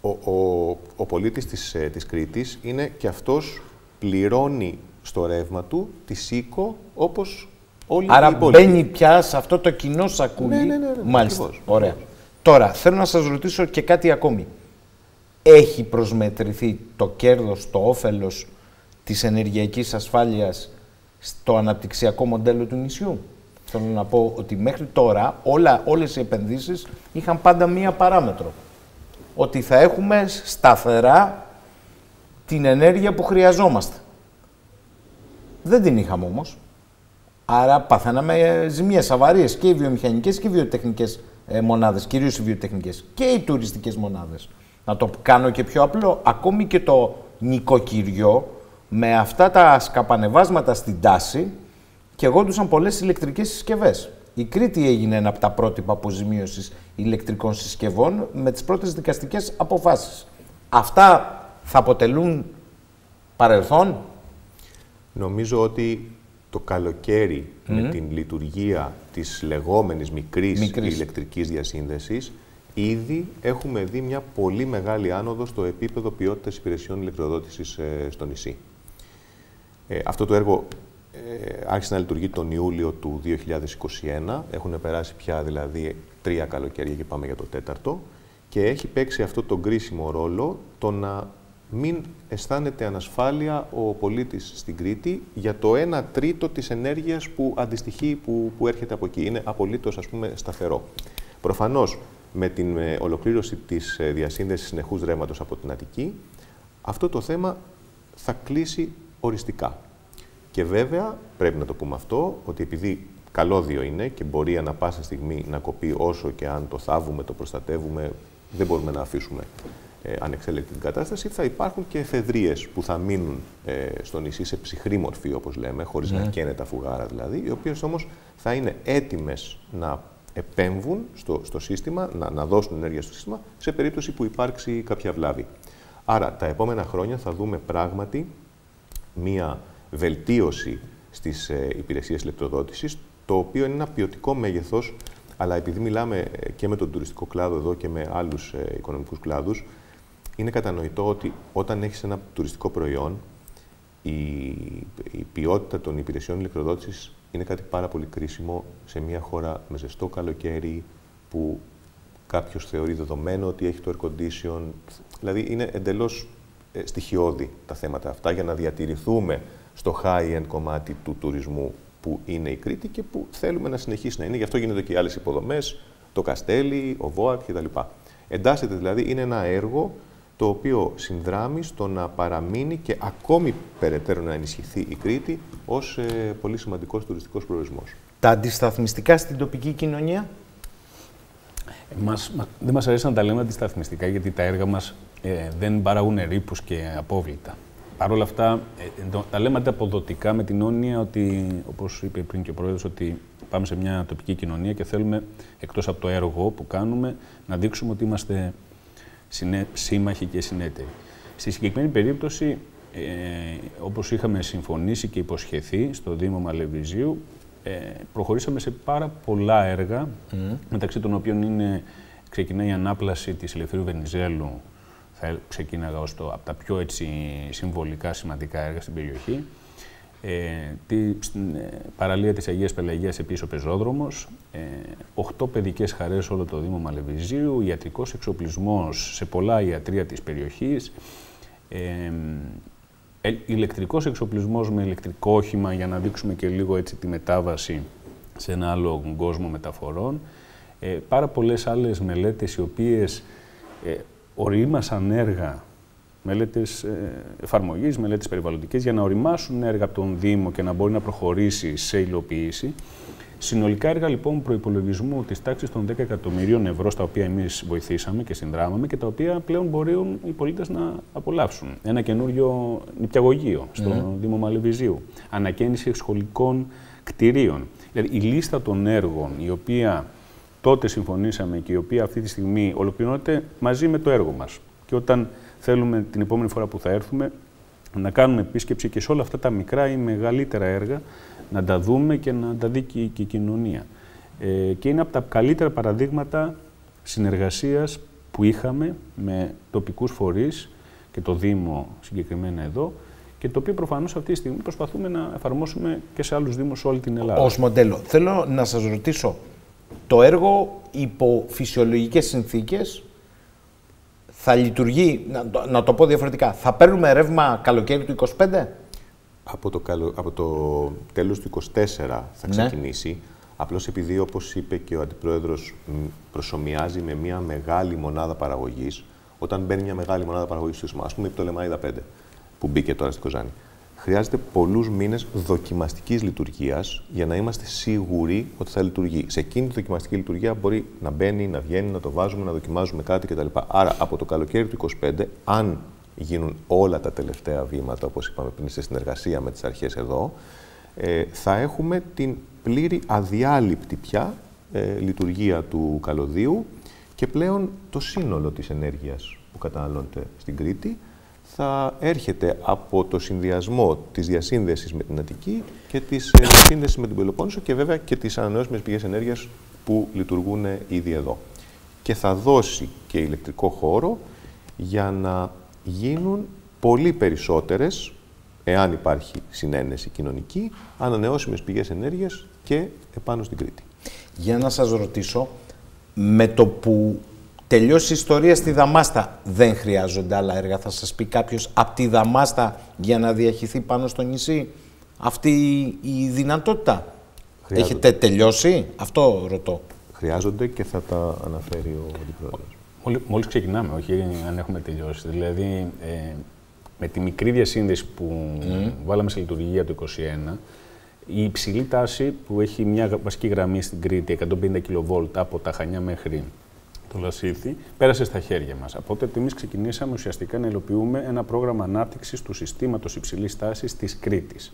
Ο, ο, ο πολίτης της, ε, της Κρήτης είναι και αυτός πληρώνει στο ρεύμα του τη ΣΥΚΟ όπως όλοι Άρα οι υπόλοιποι. μπαίνει πια σε αυτό το κοινό σακούλι. Ναι, ναι, ναι, ναι, Μάλιστα. ακριβώς. Ωραία. Τώρα, θέλω να σας ρωτήσω και κάτι ακόμη. Έχει προσμετρηθεί το κέρδος, το όφελος της ενεργειακής ασφάλειας στο αναπτυξιακό μοντέλο του νησιού; Θέλω να πω ότι μέχρι τώρα όλα, όλες οι επενδύσεις είχαν πάντα μία παράμετρο. Ότι θα έχουμε σταθερά την ενέργεια που χρειαζόμαστε. Δεν την είχαμε όμως. Άρα παθαίναμε ε, ζημίες, αβαρίες και οι βιομηχανικές και οι βιοτεχνικές ε, μονάδες, κυρίως οι βιοτεχνικές και οι τουριστικές μονάδες. Να το κάνω και πιο απλό, ακόμη και το νοικοκυριό με αυτά τα σκαπανεβάσματα στην τάση και γόντουσαν πολλές ηλεκτρικές συσκευές. Η Κρήτη έγινε ένα από τα πρότυπα αποζημίωσης ηλεκτρικών συσκευών με τις πρώτες δικαστικές αποφάσεις. Αυτά θα αποτελούν παρελθόν; Νομίζω ότι το καλοκαίρι με την λειτουργία της λεγόμενης μικρής, Μικρής. ηλεκτρικής διασύνδεσης ήδη έχουμε δει μια πολύ μεγάλη άνοδο στο επίπεδο ποιότητας υπηρεσιών ηλεκτροδότησης ε, στο νησί. Ε, αυτό το έργο ε, άρχισε να λειτουργεί τον Ιούλιο του 2021. Έχουν περάσει πια δηλαδή τρία καλοκαίρια και πάμε για το τέταρτο. Και έχει παίξει αυτό τον κρίσιμο ρόλο το να μην αισθάνεται ανασφάλεια ο πολίτης στην Κρήτη για το 1 τρίτο της ενέργειας που αντιστοιχεί, που, που έρχεται από εκεί. Είναι απολύτως ας πούμε σταθερό. Προφανώς με την ε, ολοκλήρωση της ε, διασύνδεσης συνεχούς ρεύματος από την Αττική, αυτό το θέμα θα κλείσει οριστικά. Και βέβαια, πρέπει να το πούμε αυτό, ότι επειδή καλώδιο είναι και μπορεί ανα πάσα στιγμή να κοπεί όσο και αν το θάβουμε, το προστατεύουμε, δεν μπορούμε να αφήσουμε ε, ανεξέλεκτη την κατάσταση, θα υπάρχουν και εφεδρείες που θα μείνουν ε, στο νησί σε ψυχρή μορφή, όπως λέμε, χωρίς να καίνε τα φουγάρα δηλαδή, οι οποίες όμως θα είναι έτοιμες να επέμβουν στο, στο σύστημα, να, να δώσουν ενέργεια στο σύστημα, σε περίπτωση που υπάρξει κάποια βλάβη. Άρα, τα επόμενα χρόνια θα δούμε πράγματι μία βελτίωση στις ε, υπηρεσίες ηλεκτροδότησης, το οποίο είναι ένα ποιοτικό μέγεθος, αλλά επειδή μιλάμε ε, και με τον τουριστικό κλάδο εδώ και με άλλους ε, οικονομικούς κλάδους, είναι κατανοητό ότι όταν έχεις ένα τουριστικό προϊόν, η, η ποιότητα των υπηρεσιών ηλεκτροδότησης είναι κάτι πάρα πολύ κρίσιμο σε μια χώρα με ζεστό καλοκαίρι, που κάποιος θεωρεί δεδομένο ότι έχει το air condition. Δηλαδή είναι εντελώς ε, στοιχειώδη τα θέματα αυτά για να διατηρηθούμε στο high-end κομμάτι του τουρισμού που είναι η Κρήτη και που θέλουμε να συνεχίσει να είναι. Γι' αυτό γίνονται και οι άλλες υποδομές, το Καστέλι, ο ΒΟΑΚ κτλ. Εντάσσεται δηλαδή, είναι ένα έργο το οποίο συνδράμει στο να παραμείνει και ακόμη περαιτέρω να ενισχυθεί η Κρήτη ως ε, πολύ σημαντικός τουριστικός προορισμός. Τα αντισταθμιστικά στην τοπική κοινωνία; Μας, μα- δεν μας αρέσει να τα λέμε αντισταθμιστικά γιατί τα έργα μας ε, δεν παράγουν ρήπους και απόβλητα. Παρ' όλα αυτά, ε, το- τα λέμε ανταποδοτικά με την όνοια ότι, όπως είπε πριν και ο Πρόεδρος, ότι πάμε σε μια τοπική κοινωνία και θέλουμε, εκτός από το έργο που κάνουμε, να δείξουμε ότι είμαστε συνέ, σύμμαχοι και συνέτεροι. Στη συγκεκριμένη περίπτωση, ε, όπως είχαμε συμφωνήσει και υποσχεθεί στο Δήμο Μαλεβιζίου, ε, προχωρήσαμε σε πάρα πολλά έργα, μεταξύ των οποίων είναι, ξεκινάει η ανάπλαση της Ελευθερίου Βενιζέλου, θα ξεκίναγα ως το, από τα πιο έτσι, συμβολικά σημαντικά έργα στην περιοχή. Ε, τη, στην ε, παραλία της Αγίας Πελαγίας επίσης ο πεζόδρομος, ε, οχτώ παιδικές χαρές όλο το Δήμο Μαλεβιζίου, ιατρικός εξοπλισμός σε πολλά ιατρία της περιοχής, ε, ε, ηλεκτρικός εξοπλισμός με ηλεκτρικό όχημα για να δείξουμε και λίγο έτσι τη μετάβαση σε ένα άλλο κόσμο μεταφορών. Ε, πάρα πολλές άλλες μελέτες οι οποίες ε, ορίμασαν έργα, μελέτες ε, εφαρμογής, μελέτες περιβαλλοντικές, για να οριμάσουν έργα από τον Δήμο και να μπορεί να προχωρήσει σε υλοποίηση. Συνολικά έργα λοιπόν προπολογισμού της τάξης των 10 εκατομμυρίων ευρώ, στα οποία εμείς βοηθήσαμε και συνδράμαμε και τα οποία πλέον μπορούν οι πολίτες να απολαύσουν. Ένα καινούριο νηπιαγωγείο στο Δήμο Μαλεβιζίου. Ανακαίνιση σχολικών κτηρίων. Δηλαδή η λίστα των έργων η οποία τότε συμφωνήσαμε και η οποία αυτή τη στιγμή ολοκληρώνεται μαζί με το έργο μας. Και όταν θέλουμε την επόμενη φορά που θα έρθουμε να κάνουμε επίσκεψη και σε όλα αυτά τα μικρά ή μεγαλύτερα έργα να τα δούμε και να τα δει και, η κοινωνία. Ε, και είναι από τα καλύτερα παραδείγματα συνεργασίας που είχαμε με τοπικούς φορείς και το Δήμο συγκεκριμένα εδώ και το οποίο προφανώς αυτή τη στιγμή προσπαθούμε να εφαρμόσουμε και σε άλλους Δήμους όλη την Ελλάδα. Ω μοντέλο. Θέλω να σας ρωτήσω, το έργο υπό φυσιολογικές συνθήκες θα λειτουργεί, να, να το πω διαφορετικά, θα παίρνουμε ρεύμα καλοκαίρι του 25? Από το, καλο, από το τέλος του 24 θα ναι. ξεκινήσει. Ναι. Απλώς επειδή, όπως είπε και ο Αντιπρόεδρος, προσωμιάζει με μια μεγάλη μονάδα παραγωγής, όταν μπαίνει μια μεγάλη μονάδα παραγωγής στο ΙΣΜΑ, ας πούμε το Λεμάιδα 5, που μπήκε τώρα στην Κοζάνη, χρειάζεται πολλούς μήνες δοκιμαστικής λειτουργίας για να είμαστε σίγουροι ότι θα λειτουργεί. Σε εκείνη τη δοκιμαστική λειτουργία μπορεί να μπαίνει, να βγαίνει, να το βάζουμε, να δοκιμάζουμε κάτι κτλ. Άρα από το καλοκαίρι του 25, αν γίνουν όλα τα τελευταία βήματα, όπως είπαμε πριν, σε συνεργασία με τις αρχές εδώ, ε, θα έχουμε την πλήρη αδιάλειπτη πια ε, λειτουργία του καλωδίου και πλέον το σύνολο της ενέργειας που καταναλώνεται στην Κρήτη θα έρχεται από το συνδυασμό της διασύνδεσης με την Αττική και της ε, διασύνδεσης με την Πελοπόννησο και βέβαια και τις ανανεώσιμες πηγές ενέργειας που λειτουργούν ήδη εδώ. Και θα δώσει και ηλεκτρικό χώρο για να γίνουν πολύ περισσότερες, εάν υπάρχει συνένεση κοινωνική, ανανεώσιμες πηγές ενέργειας και επάνω στην Κρήτη. Για να σας ρωτήσω, με το που τελειώσει η ιστορία στη Δαμάστα, δεν χρειάζονται άλλα έργα, θα σας πει κάποιος, από τη Δαμάστα για να διαχυθεί πάνω στο νησί αυτή η δυνατότητα. Έχετε τελειώσει, αυτό ρωτώ. Χρειάζονται και θα τα αναφέρει ο Αντιπρόεδρος. Μόλις ξεκινάμε, όχι αν έχουμε τελειώσει. Δηλαδή, ε, με τη μικρή διασύνδεση που βάλαμε σε λειτουργία το 2021, η υψηλή τάση που έχει μια βασική γραμμή στην Κρήτη, 150 kV από τα Χανιά μέχρι το Λασίθι, πέρασε στα χέρια μας. Οπότε εμείς ξεκινήσαμε ουσιαστικά να υλοποιούμε ένα πρόγραμμα ανάπτυξης του συστήματος υψηλής τάσης της Κρήτης.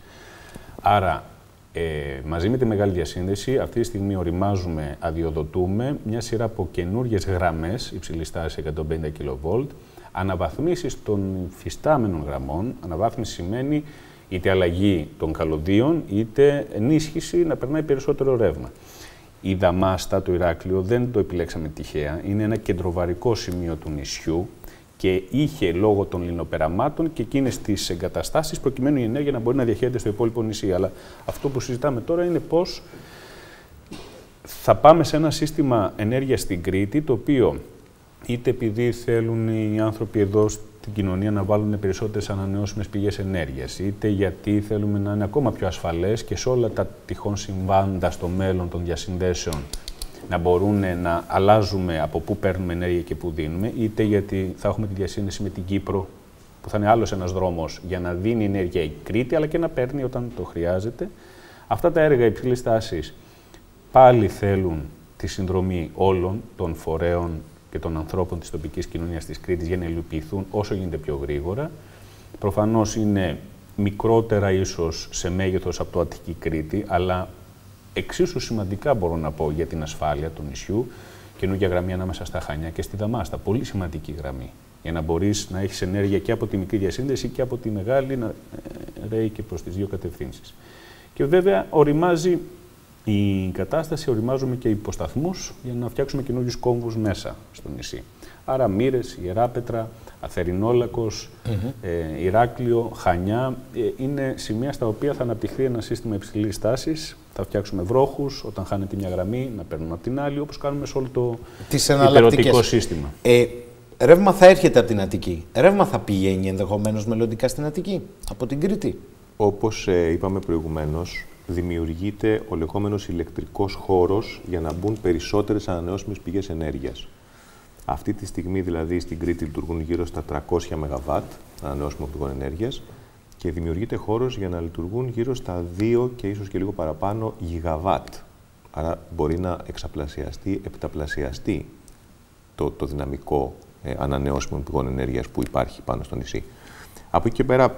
Άρα, ε, μαζί με τη μεγάλη διασύνδεση, αυτή τη στιγμή οριμάζουμε, αδειοδοτούμε μια σειρά από καινούριες γραμμές υψηλής τάσης 150 kV, αναβαθμίσεις των φυστάμενων γραμμών. Αναβάθμιση σημαίνει είτε αλλαγή των καλωδίων, είτε ενίσχυση να περνάει περισσότερο ρεύμα. Η Δαμάστα, το Ηράκλειο, δεν το επιλέξαμε τυχαία. Είναι ένα κεντροβαρικό σημείο του νησιού και είχε λόγω των λινοπεραμάτων και εκείνες τις εγκαταστάσεις προκειμένου η ενέργεια να μπορεί να διαχέεται στο υπόλοιπο νησί. Αλλά αυτό που συζητάμε τώρα είναι πώς θα πάμε σε ένα σύστημα ενέργειας στην Κρήτη, το οποίο είτε επειδή θέλουν οι άνθρωποι εδώ στην κοινωνία να βάλουν περισσότερες ανανεώσιμες πηγές ενέργειας, είτε γιατί θέλουμε να είναι ακόμα πιο ασφαλές και σε όλα τα τυχόν συμβάντα στο μέλλον των διασυνδέσεων να μπορούν να αλλάζουμε από πού παίρνουμε ενέργεια και πού δίνουμε, είτε γιατί θα έχουμε τη διασύνδεση με την Κύπρο, που θα είναι άλλος ένας δρόμος για να δίνει ενέργεια η Κρήτη, αλλά και να παίρνει όταν το χρειάζεται. Αυτά τα έργα υψηλής τάσης πάλι θέλουν τη συνδρομή όλων των φορέων και των ανθρώπων της τοπικής κοινωνίας της Κρήτης για να υλοποιηθούν όσο γίνεται πιο γρήγορα. Προφανώς είναι μικρότερα ίσως σε μέγεθος από το Αττική Κρήτη, αλλά εξίσου σημαντικά μπορώ να πω για την ασφάλεια του νησιού, καινούργια γραμμή ανάμεσα στα Χανιά και στη Δαμάστα. Πολύ σημαντική γραμμή. Για να μπορείς να έχεις ενέργεια και από τη μικρή διασύνδεση και από τη μεγάλη να ε, ρέει και προς τις δύο κατευθύνσεις. Και βέβαια οριμάζει η κατάσταση, οριμάζουμε και υποσταθμούς για να φτιάξουμε καινούριους κόμβους μέσα στο νησί. Άρα μύρες, Ιεράπετρα, Αθερινόλακος, mm ε, Ηράκλειο, Χανιά ε, είναι σημεία στα οποία θα αναπτυχθεί ένα σύστημα υψηλής τάσης. Θα φτιάξουμε βρόχους όταν χάνεται μια γραμμή, να παίρνουμε από την άλλη, όπως κάνουμε σε όλο το υπερωτικό σύστημα. Ε, ρεύμα θα έρχεται από την Αττική. Ρεύμα θα πηγαίνει ενδεχομένως μελλοντικά στην Αττική, από την Κρήτη. Όπως ε, είπαμε προηγουμένως, δημιουργείται ο λεγόμενος ηλεκτρικός χώρος για να μπουν περισσότερες ανανεώσιμες πηγές ενέργειας. Αυτή τη στιγμή δηλαδή στην Κρήτη λειτουργούν γύρω στα 300 ΜΒ ανανεώσιμων πηγών ενέργειας και δημιουργείται χώρος για να λειτουργούν γύρω στα 2 και ίσως και λίγο παραπάνω γιγαβάτ. Άρα μπορεί να εξαπλασιαστεί, επταπλασιαστεί το, το δυναμικό ε, ανανεώσιμων πηγών ενέργειας που υπάρχει πάνω στο νησί. Από εκεί και πέρα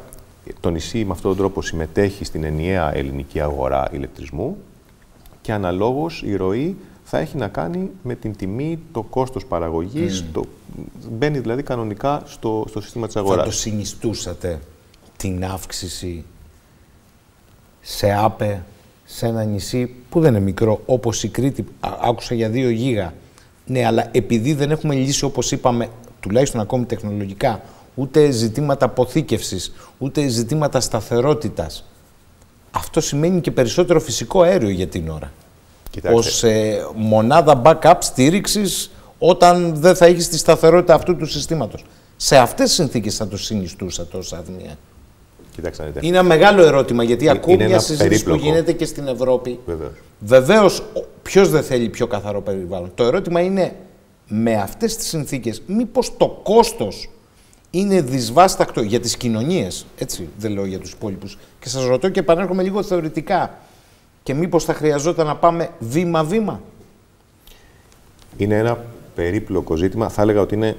το νησί με αυτόν τον τρόπο συμμετέχει στην ενιαία ελληνική αγορά ηλεκτρισμού και αναλόγως η ροή θα έχει να κάνει με την τιμή, το κόστος παραγωγής, το... μπαίνει δηλαδή κανονικά στο, στο σύστημα της αγοράς. Θα το συνιστούσατε την αύξηση σε άπε σε ένα νησί που δεν είναι μικρό, όπως η Κρήτη, άκουσα για 2 γίγα. Ναι, αλλά επειδή δεν έχουμε λύσει, όπως είπαμε, τουλάχιστον ακόμη τεχνολογικά, ούτε ζητήματα αποθήκευσης, ούτε ζητήματα σταθερότητας, αυτό σημαίνει και περισσότερο φυσικό αέριο για την ώρα. Κοιτάξτε. Ως ε, μονάδα backup στήριξης όταν δεν θα έχεις τη σταθερότητα αυτού του συστήματος. Σε αυτές τις συνθήκες θα το συνιστούσα τόσο αδμία. Κοιτάξτε, είναι ένα μεγάλο ερώτημα γιατί ε, ακούω μια συζήτηση που γίνεται και στην Ευρώπη. Βεβαίως, ποιος δεν θέλει πιο καθαρό περιβάλλον. Το ερώτημα είναι με αυτές τις συνθήκες, μήπως το κόστος είναι δυσβάστακτο για τις κοινωνίες. Έτσι δεν λέω για τους υπόλοιπους. Και σας ρωτώ και επανέρχομαι λίγο θεωρητικά. Και μήπως θα χρειαζόταν να πάμε βήμα-βήμα; Είναι ένα περίπλοκο ζήτημα. Θα έλεγα ότι είναι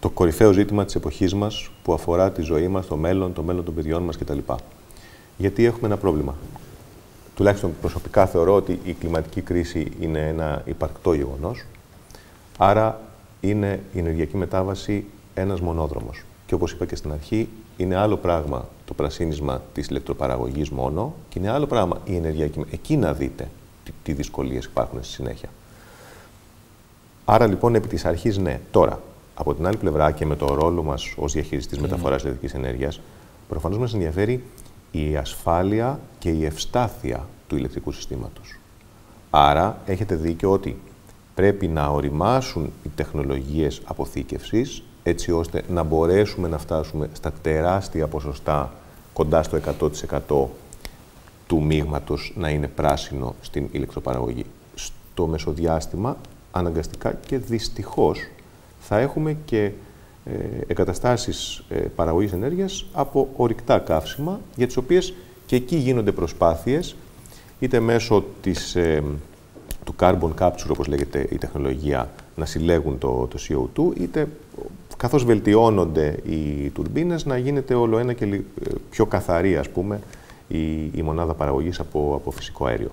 το κορυφαίο ζήτημα της εποχής μας που αφορά τη ζωή μας, το μέλλον, το μέλλον των παιδιών μας κτλ. Γιατί έχουμε ένα πρόβλημα. Τουλάχιστον προσωπικά θεωρώ ότι η κλιματική κρίση είναι ένα υπαρκτό γεγονός, άρα είναι η ενεργειακή μετάβαση ένας μονόδρομος. Και όπως είπα και στην αρχή, είναι άλλο πράγμα το πρασίνισμα της ηλεκτροπαραγωγής μόνο και είναι άλλο πράγμα η ενεργειακή. Εκεί να δείτε τι, τι δυσκολίες υπάρχουν στη συνέχεια. Άρα λοιπόν επί της αρχής ναι. Τώρα, από την άλλη πλευρά και με το ρόλο μας ως διαχειριστής mm. μεταφοράς ηλεκτρικής ενέργειας, προφανώς μας ενδιαφέρει η ασφάλεια και η ευστάθεια του ηλεκτρικού συστήματος. Άρα, έχετε δίκιο ότι πρέπει να οριμάσουν οι τεχνολογίες αποθήκευσης έτσι ώστε να μπορέσουμε να φτάσουμε στα τεράστια ποσοστά κοντά στο 100% του μείγματος να είναι πράσινο στην ηλεκτροπαραγωγή. Στο μεσοδιάστημα, αναγκαστικά και δυστυχώς, θα έχουμε και ε, εγκαταστάσεις ε, παραγωγής ενέργειας από ορυκτά καύσιμα, για τις οποίες και εκεί γίνονται προσπάθειες, είτε μέσω της, ε, του carbon capture, όπως λέγεται η τεχνολογία, να συλλέγουν το, το CO2, είτε καθώς βελτιώνονται οι τουρμπίνες, να γίνεται όλο ένα και ε, πιο καθαρή, ας πούμε, η, η μονάδα παραγωγής από, από φυσικό αέριο.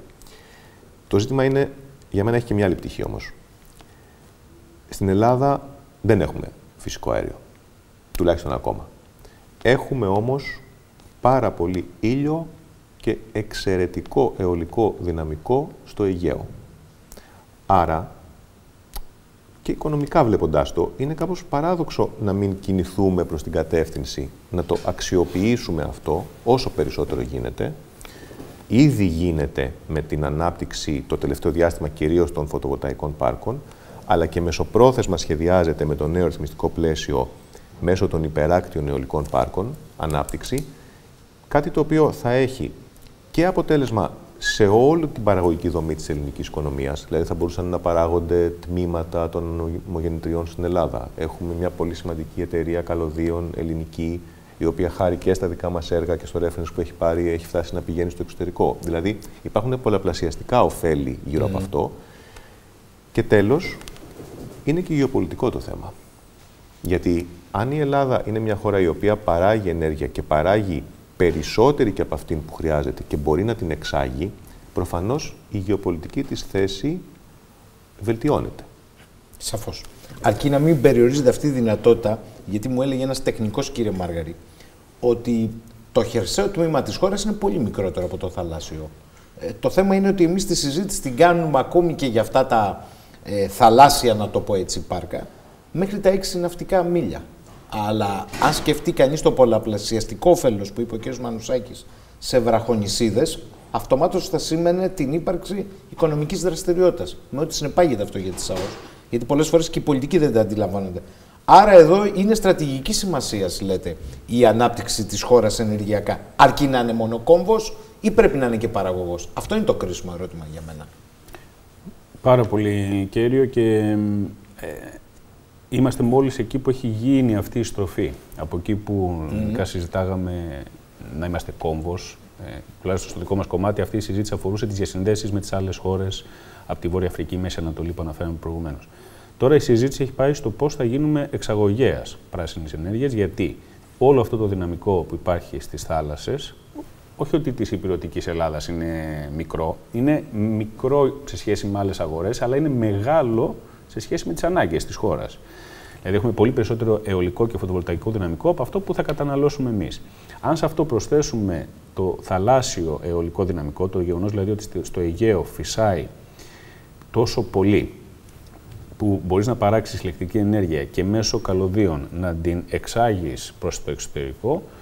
Το ζήτημα είναι, για μένα έχει και μια άλλη πτυχή όμως. Στην Ελλάδα δεν έχουμε φυσικό αέριο. Τουλάχιστον ακόμα. Έχουμε όμως πάρα πολύ ήλιο και εξαιρετικό αιωλικό δυναμικό στο Αιγαίο. Άρα, και οικονομικά βλέποντάς το, είναι κάπως παράδοξο να μην κινηθούμε προς την κατεύθυνση, να το αξιοποιήσουμε αυτό όσο περισσότερο γίνεται. Ήδη γίνεται με την ανάπτυξη το τελευταίο διάστημα κυρίως των φωτοβολταϊκών πάρκων, αλλά και μεσοπρόθεσμα σχεδιάζεται με το νέο ρυθμιστικό πλαίσιο μέσω των υπεράκτιων αιωλικών πάρκων, ανάπτυξη, κάτι το οποίο θα έχει και αποτέλεσμα σε όλη την παραγωγική δομή της ελληνικής οικονομίας. Δηλαδή θα μπορούσαν να παράγονται τμήματα των ομογεννητριών στην Ελλάδα. Έχουμε μια πολύ σημαντική εταιρεία καλωδίων ελληνική, η οποία χάρη και στα δικά μας έργα και στο reference που έχει πάρει έχει φτάσει να πηγαίνει στο εξωτερικό. Δηλαδή υπάρχουν πολλαπλασιαστικά ωφέλη γύρω από αυτό. Και τέλος, είναι και γεωπολιτικό το θέμα. Γιατί αν η Ελλάδα είναι μια χώρα η οποία παράγει ενέργεια και παράγει περισσότερη και από αυτήν που χρειάζεται και μπορεί να την εξάγει, προφανώς η γεωπολιτική της θέση βελτιώνεται. Σαφώς. Αρκεί να μην περιορίζεται αυτή η δυνατότητα, γιατί μου έλεγε ένας τεχνικός κύριε Μάργαρη, ότι το χερσαίο τμήμα της χώρας είναι πολύ μικρότερο από το θαλάσσιο. Ε, το θέμα είναι ότι εμείς τη συζήτηση την κάνουμε ακόμη και για αυτά τα ε, θαλάσσια, να το πω έτσι, πάρκα, μέχρι τα 6 ναυτικά μίλια. Αλλά αν σκεφτεί κανείς το πολλαπλασιαστικό όφελος που είπε ο κ. Μανουσάκης σε βραχονισίδες, αυτομάτως θα σήμαινε την ύπαρξη οικονομικής δραστηριότητας. Με ό,τι συνεπάγεται αυτό για τη ΣΑΟΣ. Γιατί πολλές φορές και οι πολιτικοί δεν τα αντιλαμβάνονται. Άρα εδώ είναι στρατηγική σημασίας, λέτε, η ανάπτυξη της χώρας ενεργειακά. Αρκεί να είναι μόνο κόμβος ή πρέπει να είναι και παραγωγός. Αυτό είναι το κρίσιμο ερώτημα για μένα. Πάρα πολύ κέριο και ε, είμαστε μόλις εκεί που έχει γίνει αυτή η στροφή. Από εκεί που mm συζητάγαμε να είμαστε κόμβος, ε, τουλάχιστον στο δικό μας κομμάτι αυτή η συζήτηση αφορούσε τις διασυνδέσεις με τις άλλες χώρες από τη Βόρεια Αφρική, Μέση Ανατολή που αναφέραμε προηγουμένως. Τώρα η συζήτηση έχει πάει στο πώς θα γίνουμε εξαγωγέας πράσινης ενέργειας, γιατί όλο αυτό το δυναμικό που υπάρχει στις θάλασσες, όχι ότι της υπηρετικής Ελλάδας είναι μικρό, είναι μικρό σε σχέση με άλλες αγορές, αλλά είναι μεγάλο σε σχέση με τις ανάγκες της χώρας. Δηλαδή έχουμε πολύ περισσότερο αιωλικό και φωτοβολταϊκό δυναμικό από αυτό που θα καταναλώσουμε εμείς. Αν σε αυτό προσθέσουμε το θαλάσσιο αιωλικό δυναμικό, το γεγονός δηλαδή ότι στο Αιγαίο φυσάει τόσο πολύ που μπορείς να παράξεις ηλεκτρική ενέργεια και μέσω καλωδίων να την εξάγεις προς το εξωτερικό, ε,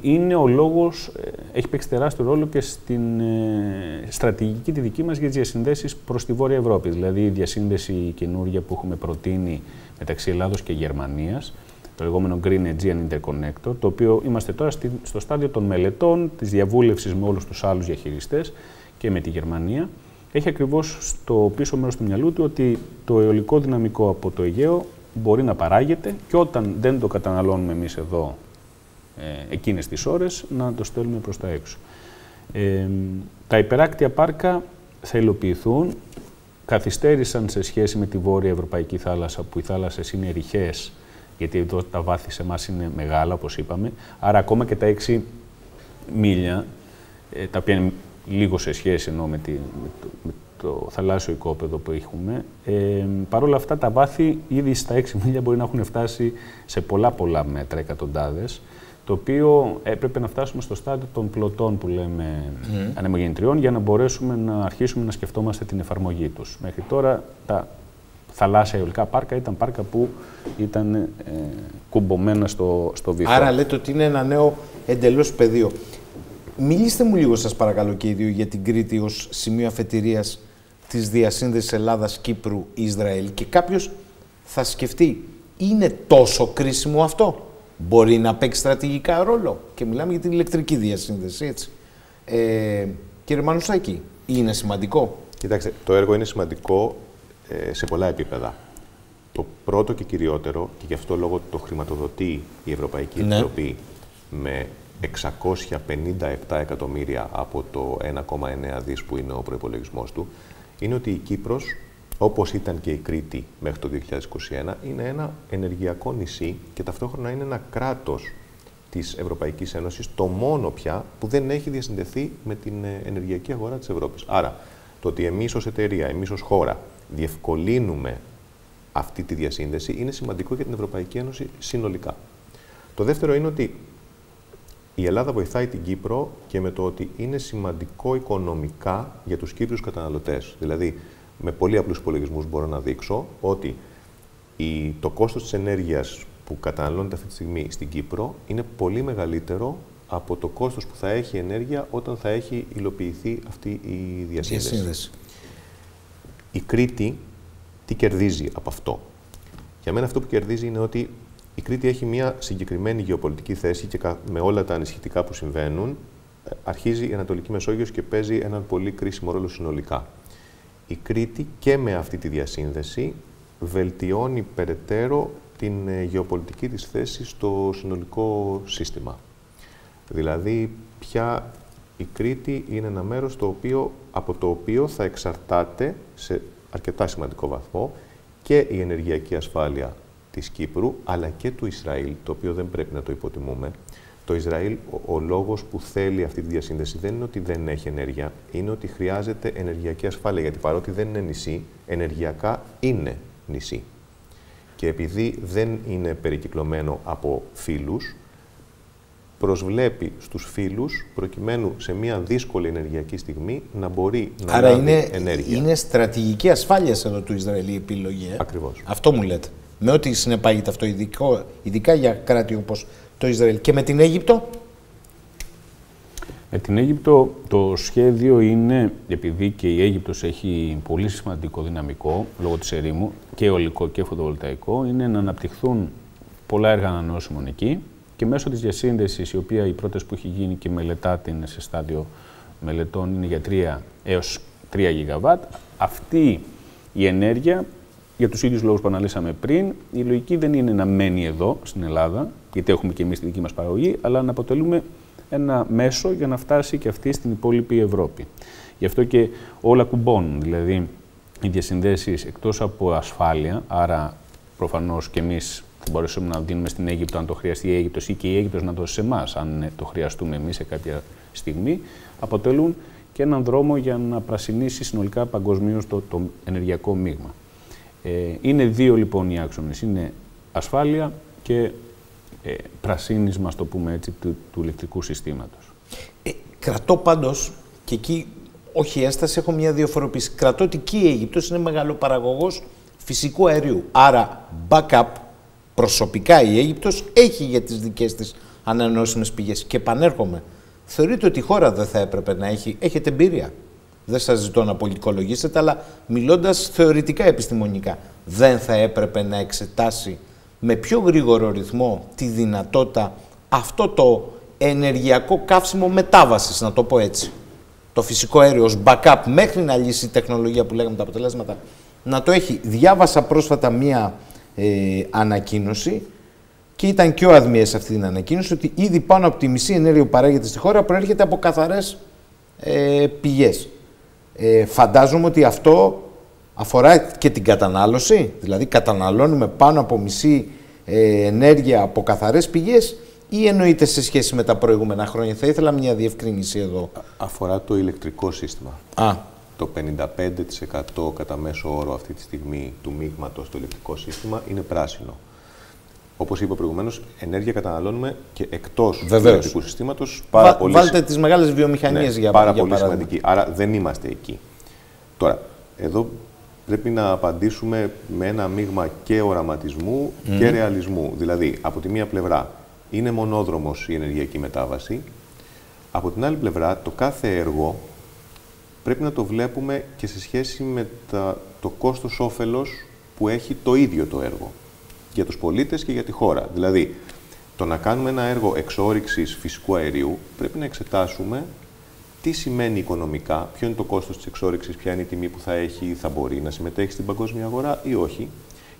είναι ο λόγος, ε, έχει παίξει τεράστιο ρόλο και στην ε, στρατηγική τη δική μας για τις διασυνδέσεις προς τη Βόρεια Ευρώπη. Δηλαδή η διασύνδεση καινούργια που έχουμε προτείνει μεταξύ Ελλάδος και Γερμανίας, το λεγόμενο Green Aegean Interconnector, το οποίο είμαστε τώρα στο στάδιο των μελετών, της διαβούλευσης με όλους τους άλλους διαχειριστές και με τη Γερμανία, έχει ακριβώς στο πίσω μέρος του μυαλού του ότι το αιωλικό δυναμικό από το Αιγαίο μπορεί να παράγεται και όταν δεν το καταναλώνουμε εμείς εδώ ε, εκείνες τις ώρες να το στέλνουμε προς τα έξω. Ε, τα υπεράκτια πάρκα θα υλοποιηθούν, καθυστέρησαν σε σχέση με τη βόρεια ευρωπαϊκή θάλασσα που οι θάλασσες είναι ρηχές γιατί εδώ τα βάθη σε εμάς είναι μεγάλα όπως είπαμε, άρα ακόμα και τα 6 μίλια, ε, τα οποία είναι λίγο σε σχέση ενώ με, τη, με, το, με το θαλάσσιο οικόπεδο που έχουμε. Ε, Παρ' όλα αυτά τα βάθη ήδη στα 6 μίλια μπορεί να έχουν φτάσει σε πολλά πολλά μέτρα, εκατοντάδες, το οποίο έπρεπε να φτάσουμε στο στάδιο των πλωτών που λέμε mm. ανεμογεννητριών για να μπορέσουμε να αρχίσουμε να σκεφτόμαστε την εφαρμογή τους. Μέχρι τώρα τα θαλάσσια αιωλικά πάρκα ήταν πάρκα που ήταν ε, κουμπωμένα στο, στο βυθό. Άρα λέτε ότι είναι ένα νέο εντελώς πεδίο. Μιλήστε μου λίγο σας παρακαλώ και ίδιο για την Κρήτη ως σημείο αφετηρίας της διασύνδεσης Ελλάδας-Κύπρου-Ισραήλ και κάποιος θα σκεφτεί είναι τόσο κρίσιμο αυτό; Μπορεί να παίξει στρατηγικά ρόλο και μιλάμε για την ηλεκτρική διασύνδεση έτσι. Ε, κύριε Μανουσάκη, είναι σημαντικό; Κοιτάξτε, το έργο είναι σημαντικό ε, σε πολλά επίπεδα. Το πρώτο και κυριότερο, και γι' αυτό λόγο το χρηματοδοτεί η Ευρωπαϊκή ναι. Επιτροπή με 657 εκατομμύρια από το 1,9 δις που είναι ο προϋπολογισμός του, είναι ότι η Κύπρος, όπως ήταν και η Κρήτη μέχρι το 2021, είναι ένα ενεργειακό νησί και ταυτόχρονα είναι ένα κράτος της Ευρωπαϊκής Ένωσης, το μόνο πια που δεν έχει διασυνδεθεί με την ε, ενεργειακή αγορά της Ευρώπης. Άρα, το ότι εμείς ως εταιρεία, εμείς ως χώρα, διευκολύνουμε αυτή τη διασύνδεση είναι σημαντικό για την Ευρωπαϊκή Ένωση συνολικά. Το δεύτερο είναι ότι η Ελλάδα βοηθάει την Κύπρο και με το ότι είναι σημαντικό οικονομικά για τους Κύπριους καταναλωτές. Δηλαδή, με πολύ απλούς υπολογισμούς μπορώ να δείξω ότι η, το κόστος της ενέργειας που καταναλώνεται αυτή τη στιγμή στην Κύπρο είναι πολύ μεγαλύτερο από το κόστος που θα έχει η ενέργεια όταν θα έχει υλοποιηθεί αυτή η διασύνδεση. διασύνδεση. Η Κρήτη τι κερδίζει από αυτό; Για μένα αυτό που κερδίζει είναι ότι η Κρήτη έχει μια συγκεκριμένη γεωπολιτική θέση και με όλα τα ανησυχητικά που συμβαίνουν, ε, αρχίζει η Ανατολική Μεσόγειος και παίζει έναν πολύ κρίσιμο ρόλο συνολικά. Η Κρήτη και με αυτή τη διασύνδεση βελτιώνει περαιτέρω την ε, γεωπολιτική της θέση στο συνολικό σύστημα. Δηλαδή, πια η Κρήτη είναι ένα μέρος το οποίο, από το οποίο θα εξαρτάται σε αρκετά σημαντικό βαθμό και η ενεργειακή ασφάλεια της Κύπρου, αλλά και του Ισραήλ, το οποίο δεν πρέπει να το υποτιμούμε. Το Ισραήλ, ο, ο λόγος που θέλει αυτή τη διασύνδεση δεν είναι ότι δεν έχει ενέργεια, είναι ότι χρειάζεται ενεργειακή ασφάλεια, γιατί παρότι δεν είναι νησί, ενεργειακά είναι νησί. Και επειδή δεν είναι περικυκλωμένο από φίλους, προσβλέπει στους φίλους προκειμένου σε μια δύσκολη ενεργειακή στιγμή να μπορεί να Άρα είναι, ενέργεια. είναι στρατηγική ασφάλεια εδώ του Ισραήλ η επιλογή. Ε; Ακριβώς. Αυτό μου λέτε με ό,τι συνεπάγεται αυτό, ειδικό, ειδικά για κράτη όπως το Ισραήλ. Και με την Αίγυπτο; Με την Αίγυπτο το σχέδιο είναι, επειδή και η Αίγυπτος έχει πολύ σημαντικό δυναμικό λόγω της ερήμου, και ολικό και φωτοβολταϊκό, είναι να αναπτυχθούν πολλά έργα ανανεώσιμων εκεί και μέσω της διασύνδεσης, η οποία οι πρώτες που έχει γίνει και μελετάται είναι σε στάδιο μελετών, είναι για 3 έως 3 γιγαβάτ, αυτή η ενέργεια για τους ίδιους λόγους που αναλύσαμε πριν, η λογική δεν είναι να μένει εδώ στην Ελλάδα, γιατί έχουμε και εμείς τη δική μας παραγωγή, αλλά να αποτελούμε ένα μέσο για να φτάσει και αυτή στην υπόλοιπη Ευρώπη. Γι' αυτό και όλα κουμπώνουν. Δηλαδή, οι διασυνδέσεις εκτός από ασφάλεια, άρα προφανώς και εμείς θα μπορέσουμε να δίνουμε στην Αίγυπτο αν το χρειαστεί η Αίγυπτος ή και η Αίγυπτος να δώσει σε εμάς, αν το χρειαστούμε εμείς σε κάποια στιγμή, αποτελούν και έναν δρόμο για να πρασινίσει συνολικά παγκοσμίως το, το ενεργειακό μείγμα. Ε, είναι δύο λοιπόν οι άξονες. Είναι ασφάλεια και ε, πρασίνισμα, το πούμε έτσι, του, του ηλεκτρικού συστήματος. Ε, κρατώ πάντως, και εκεί όχι έσταση, έχω μια διαφοροποίηση. Κρατώ ότι και η Αίγυπτος είναι μεγάλο παραγωγός φυσικού αερίου. Άρα, backup, προσωπικά η Αίγυπτος έχει για τις δικές της ανανεώσιμες πηγές. Και επανέρχομαι. Θεωρείτε ότι η χώρα δεν θα έπρεπε να έχει, έχετε εμπειρία; Δεν σας ζητώ να πολιτικολογήσετε, αλλά μιλώντας θεωρητικά επιστημονικά, δεν θα έπρεπε να εξετάσει με πιο γρήγορο ρυθμό τη δυνατότητα αυτό το ενεργειακό καύσιμο μετάβασης, να το πω έτσι. Το φυσικό αέριο ως backup μέχρι να λύσει η τεχνολογία που λέγαμε τα αποτελέσματα, να το έχει. Διάβασα πρόσφατα μία ε, ανακοίνωση και ήταν και ο Αδμιές αυτή την ανακοίνωση ότι ήδη πάνω από τη μισή ενέργεια που παράγεται στη χώρα προέρχεται από καθαρές ε, πηγές. Ε, φαντάζομαι ότι αυτό αφορά και την κατανάλωση, δηλαδή καταναλώνουμε πάνω από μισή ε, ενέργεια από καθαρές πηγές ή εννοείται σε σχέση με τα προηγούμενα χρόνια. Θα ήθελα μια διευκρίνηση εδώ. Αφορά το ηλεκτρικό σύστημα. Α. Το 55% κατά μέσο όρο αυτή τη στιγμή του μείγματος στο ηλεκτρικό σύστημα είναι πράσινο. Όπως είπα προηγουμένως, ενέργεια καταναλώνουμε και εκτός του ηλεκτρικού συστήματος. Πάρα Βα, πολύ... Βάλτε τις μεγάλες βιομηχανίες ναι, για, πάρα για πολύ σημαντική. Άρα δεν είμαστε εκεί. Τώρα, εδώ πρέπει να απαντήσουμε με ένα μείγμα και οραματισμού και ρεαλισμού. Δηλαδή, από τη μία πλευρά είναι μονόδρομος η ενεργειακή μετάβαση, από την άλλη πλευρά το κάθε έργο πρέπει να το βλέπουμε και σε σχέση με τα, το κόστος όφελος που έχει το ίδιο το έργο για τους πολίτες και για τη χώρα. Δηλαδή, το να κάνουμε ένα έργο εξόριξης φυσικού αερίου πρέπει να εξετάσουμε τι σημαίνει οικονομικά, ποιο είναι το κόστος της εξόριξης, ποια είναι η τιμή που θα έχει, θα μπορεί να συμμετέχει στην παγκόσμια αγορά ή όχι.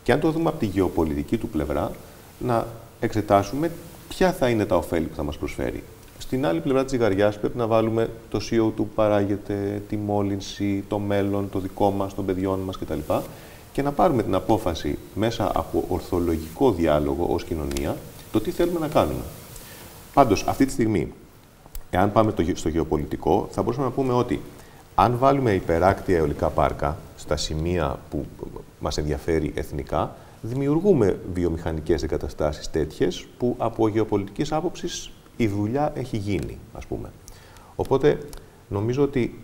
Και αν το δούμε από τη γεωπολιτική του πλευρά, να εξετάσουμε ποια θα είναι τα ωφέλη που θα μας προσφέρει. Στην άλλη πλευρά της ζυγαριάς πρέπει να βάλουμε το CO2 που παράγεται, τη μόλυνση, το μέλλον, το δικό μας, των παιδιών μας κτλ. Και να πάρουμε την απόφαση μέσα από ορθολογικό διάλογο ως κοινωνία, το τι θέλουμε να κάνουμε. Πάντως, αυτή τη στιγμή, εάν πάμε στο γεωπολιτικό, θα μπορούσαμε να πούμε ότι αν βάλουμε υπεράκτια αιωλικά πάρκα στα σημεία που μας ενδιαφέρει εθνικά, δημιουργούμε βιομηχανικές εγκαταστάσεις τέτοιες που από γεωπολιτικής άποψης η δουλειά έχει γίνει, ας πούμε. Οπότε νομίζω ότι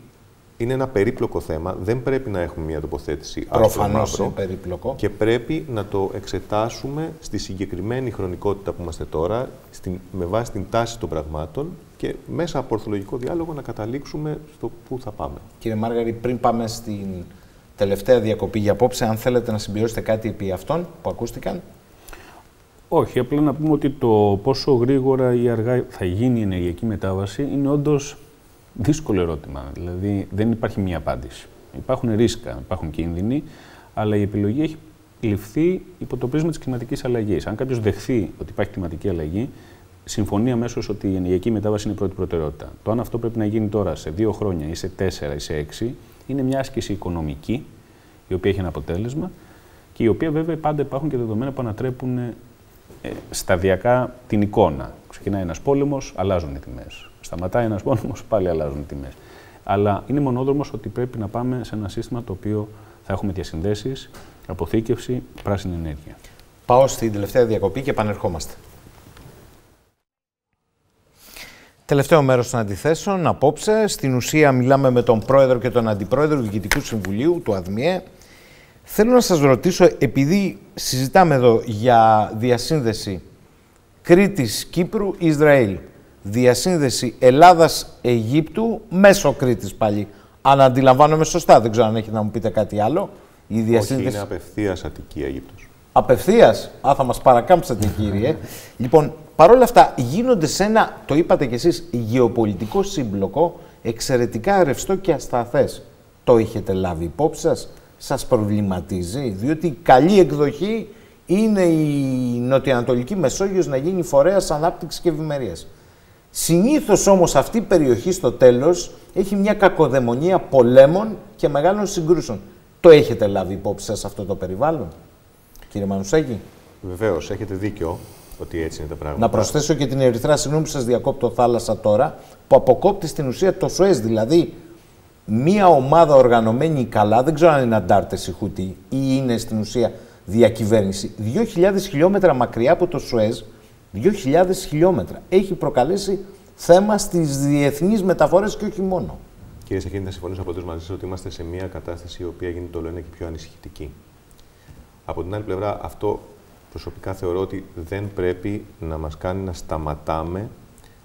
είναι ένα περίπλοκο θέμα, δεν πρέπει να έχουμε μια τοποθέτηση Προφανώς είναι περίπλοκο. Και πρέπει να το εξετάσουμε στη συγκεκριμένη χρονικότητα που είμαστε τώρα, στην, με βάση την τάση των πραγμάτων και μέσα από ορθολογικό διάλογο να καταλήξουμε στο πού θα πάμε. Κύριε Μάργαρη, πριν πάμε στην τελευταία διακοπή για απόψε, αν θέλετε να συμπληρώσετε κάτι επί αυτών που ακούστηκαν. Όχι, απλά να πούμε ότι το πόσο γρήγορα ή αργά θα γίνει η ενεργειακή μετάβαση είναι όντως δύσκολο ερώτημα. Δηλαδή δεν υπάρχει μία απάντηση. Υπάρχουν ρίσκα, υπάρχουν κίνδυνοι, αλλά η επιλογή έχει ληφθεί υπό το πρίσμα της κλιματικής αλλαγής. Αν κάποιος δεχθεί ότι υπάρχει κλιματική αλλαγή, συμφωνεί αμέσως ότι η ενεργειακή μετάβαση είναι η πρώτη προτεραιότητα. Το αν αυτό πρέπει να γίνει τώρα σε δύο χρόνια ή σε τέσσερα ή σε έξι, είναι μια άσκηση οικονομική, η οποία έχει ένα αποτέλεσμα και η οποία βέβαια πάντα υπάρχουν και δεδομένα που ανατρέπουν ε, σταδιακά την εικόνα. Ξεκινάει ένας πόλεμος, αλλάζουν οι τιμές. Σταματάει ένας πόλεμος, πάλι αλλάζουν οι τιμές. Αλλά είναι μονόδρομος ότι πρέπει να πάμε σε ένα σύστημα το οποίο θα έχουμε διασυνδέσεις, αποθήκευση, πράσινη ενέργεια. Πάω στην τελευταία διακοπή και επανερχόμαστε. Τελευταίο μέρος των αντιθέσεων, απόψε. Στην ουσία μιλάμε με τον πρόεδρο και τον αντιπρόεδρο του Διοικητικού Συμβουλίου, του ΑΔΜΙΕ. Θέλω να σας ρωτήσω, επειδή συζητάμε εδώ για διασύνδεση Κρήτης, Κύπρου, Ισραήλ, διασύνδεση Ελλάδας-Αιγύπτου, μέσω Κρήτης πάλι, αν αντιλαμβάνομαι σωστά, δεν ξέρω αν έχετε να μου πείτε κάτι άλλο. Η διασύνδεση... Όχι, είναι απευθείας Αττική Αίγυπτος. Απευθείας, α, θα μας παρακάμψατε κύριε. λοιπόν, Παρ' όλα αυτά γίνονται σε ένα, το είπατε κι εσείς, γεωπολιτικό σύμπλοκο εξαιρετικά ρευστό και ασταθές. Το έχετε λάβει υπόψη σας, σας προβληματίζει, διότι η καλή εκδοχή είναι η νοτιοανατολική Μεσόγειος να γίνει φορέας ανάπτυξης και ευημερίας. Συνήθως όμως αυτή η περιοχή στο τέλος έχει μια κακοδαιμονία πολέμων και μεγάλων συγκρούσεων. Το έχετε λάβει υπόψη σας αυτό το περιβάλλον, κύριε Μανουσάκη; Βεβαίως, έχετε δίκιο ότι έτσι είναι τα πράγματα. Να προσθέσω και την Ερυθρά, συγγνώμη που σας διακόπτω θάλασσα τώρα, που αποκόπτει στην ουσία το ΣΟΕΣ. Δηλαδή, μία ομάδα οργανωμένη καλά, δεν ξέρω αν είναι αντάρτες ή χούτι ή είναι στην ουσία διακυβέρνηση. 2.000 χιλιόμετρα μακριά από το Σουέζ, 2.000 χιλιόμετρα. Έχει προκαλέσει θέμα στις διεθνείς μεταφορές και όχι μόνο. Κύριε Σεχίνη, θα συμφωνήσω από μαζί σας ότι είμαστε σε μια κατάσταση η οποία γίνεται όλο ένα και πιο ανησυχητική. Από την άλλη πλευρά, αυτό προσωπικά θεωρώ ότι δεν πρέπει να μας κάνει να σταματάμε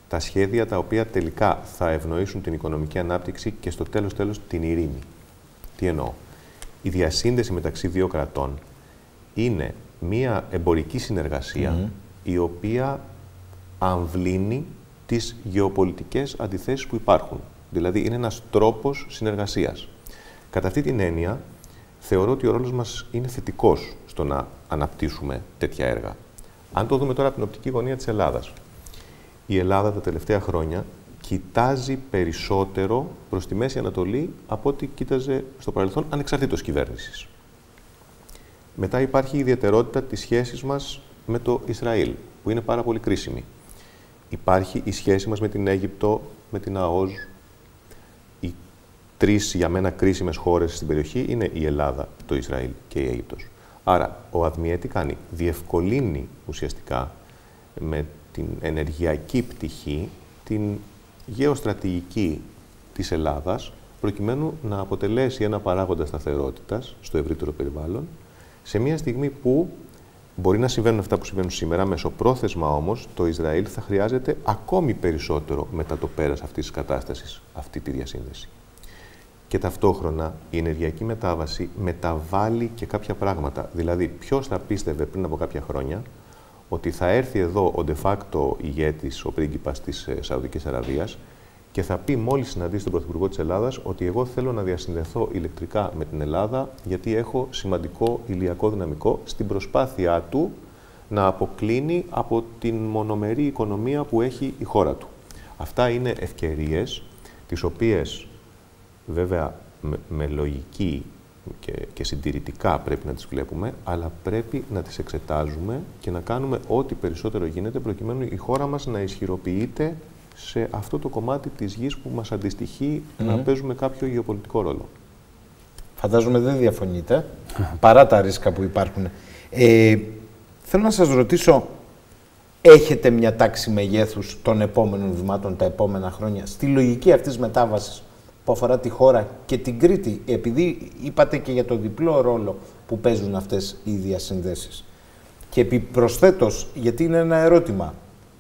τα σχέδια τα οποία τελικά θα ευνοήσουν την οικονομική ανάπτυξη και στο τέλος τέλος την ειρήνη. Τι εννοώ; Η διασύνδεση μεταξύ δύο κρατών είναι μία εμπορική συνεργασία η οποία αμβλύνει τις γεωπολιτικές αντιθέσεις που υπάρχουν. Δηλαδή είναι ένας τρόπος συνεργασίας. Κατά αυτή την έννοια, θεωρώ ότι ο ρόλος μας είναι θετικός στο να αναπτύσσουμε τέτοια έργα. Αν το δούμε τώρα από την οπτική γωνία της Ελλάδας. Η Ελλάδα τα τελευταία χρόνια κοιτάζει περισσότερο προς τη Μέση Ανατολή από ό,τι κοίταζε στο παρελθόν ανεξαρτήτως κυβέρνησης. Μετά υπάρχει η ιδιαιτερότητα της σχέσης μας με το Ισραήλ, που είναι πάρα πολύ κρίσιμη. Υπάρχει η σχέση μας με την Αίγυπτο, με την ΑΟΖ, τρεις για μένα κρίσιμες χώρες στην περιοχή είναι η Ελλάδα, το Ισραήλ και η Αίγυπτος. Άρα, ο ΑΔΜΙΕ τι κάνει, διευκολύνει ουσιαστικά με την ενεργειακή πτυχή την γεωστρατηγική της Ελλάδας προκειμένου να αποτελέσει ένα παράγοντα σταθερότητας στο ευρύτερο περιβάλλον σε μια στιγμή που μπορεί να συμβαίνουν αυτά που συμβαίνουν σήμερα, μεσοπρόθεσμα όμως το Ισραήλ θα χρειάζεται ακόμη περισσότερο μετά το πέρας αυτής της κατάστασης, αυτή τη διασύνδεση και ταυτόχρονα η ενεργειακή μετάβαση μεταβάλλει και κάποια πράγματα. Δηλαδή, ποιος θα πίστευε πριν από κάποια χρόνια ότι θα έρθει εδώ ο de facto ηγέτης, ο πρίγκιπας της ε, Σαουδικής Αραβίας και θα πει μόλις συναντήσει τον Πρωθυπουργό της Ελλάδας ότι εγώ θέλω να διασυνδεθώ ηλεκτρικά με την Ελλάδα γιατί έχω σημαντικό ηλιακό δυναμικό στην προσπάθειά του να αποκλίνει από την μονομερή οικονομία που έχει η χώρα του. Αυτά είναι ευκαιρίες τις οποίες Βέβαια, με, λογική και, και συντηρητικά πρέπει να τις βλέπουμε, αλλά πρέπει να τις εξετάζουμε και να κάνουμε ό,τι περισσότερο γίνεται προκειμένου η χώρα μας να ισχυροποιείται σε αυτό το κομμάτι της γης που μας αντιστοιχεί να παίζουμε κάποιο γεωπολιτικό ρόλο. Φαντάζομαι δεν διαφωνείτε, παρά τα ρίσκα που υπάρχουν. Ε, θέλω να σας ρωτήσω, έχετε μια τάξη μεγέθους των επόμενων βημάτων τα επόμενα χρόνια; Στη λογική αυτής μετάβασης που αφορά τη χώρα και την Κρήτη, επειδή είπατε και για το διπλό ρόλο που παίζουν αυτές οι διασυνδέσεις. Και επιπροσθέτως, γιατί είναι ένα ερώτημα,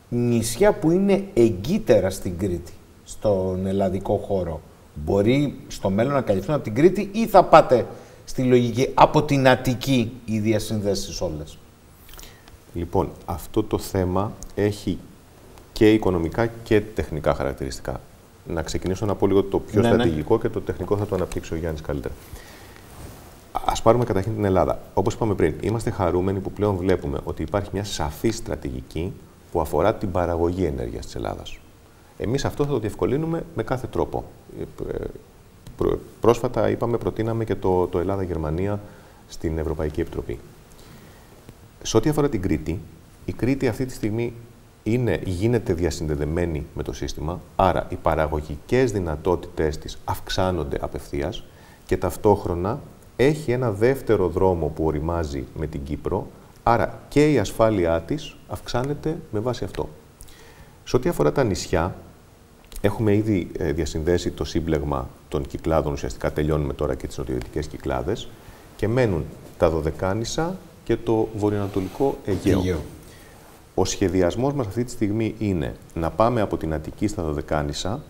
νησιά που είναι εγκύτερα στην Κρήτη, στον ελλαδικό χώρο, μπορεί στο μέλλον να καλυφθούν από την Κρήτη ή θα πάτε στη λογική από την Αττική οι διασυνδέσεις όλες; Λοιπόν, αυτό το θέμα έχει και οικονομικά και τεχνικά χαρακτηριστικά να ξεκινήσω να πω λίγο το πιο ναι, ναι. στρατηγικό και το τεχνικό θα το αναπτύξει ο Γιάννης καλύτερα. Α πάρουμε καταρχήν την Ελλάδα. Όπως είπαμε πριν, είμαστε χαρούμενοι που πλέον βλέπουμε ότι υπάρχει μια σαφή στρατηγική που αφορά την παραγωγή ενέργειας της Ελλάδας. Εμείς αυτό θα το διευκολύνουμε με κάθε τρόπο. Ε, πρόσφατα είπαμε, προτείναμε και το, το Ελλάδα-Γερμανία στην Ευρωπαϊκή Επιτροπή. Σε ό,τι αφορά την Κρήτη, η Κρήτη αυτή τη στιγμή είναι, γίνεται διασυνδεδεμένη με το σύστημα, άρα οι παραγωγικές δυνατότητές της αυξάνονται απευθείας και ταυτόχρονα έχει ένα δεύτερο δρόμο που οριμάζει με την Κύπρο, άρα και η ασφάλειά της αυξάνεται με βάση αυτό. Σε ό,τι αφορά τα νησιά, έχουμε ήδη ε, διασυνδέσει το σύμπλεγμα των κυκλάδων, ουσιαστικά τελειώνουμε τώρα και τις νοτιοδυτικές κυκλάδες και μένουν τα Δωδεκάνησα και το βορειοανατολικό Αιγαίο. Ο σχεδιασμός μας αυτή τη στιγμή είναι να πάμε από την Αττική στα Δωδεκάνησα,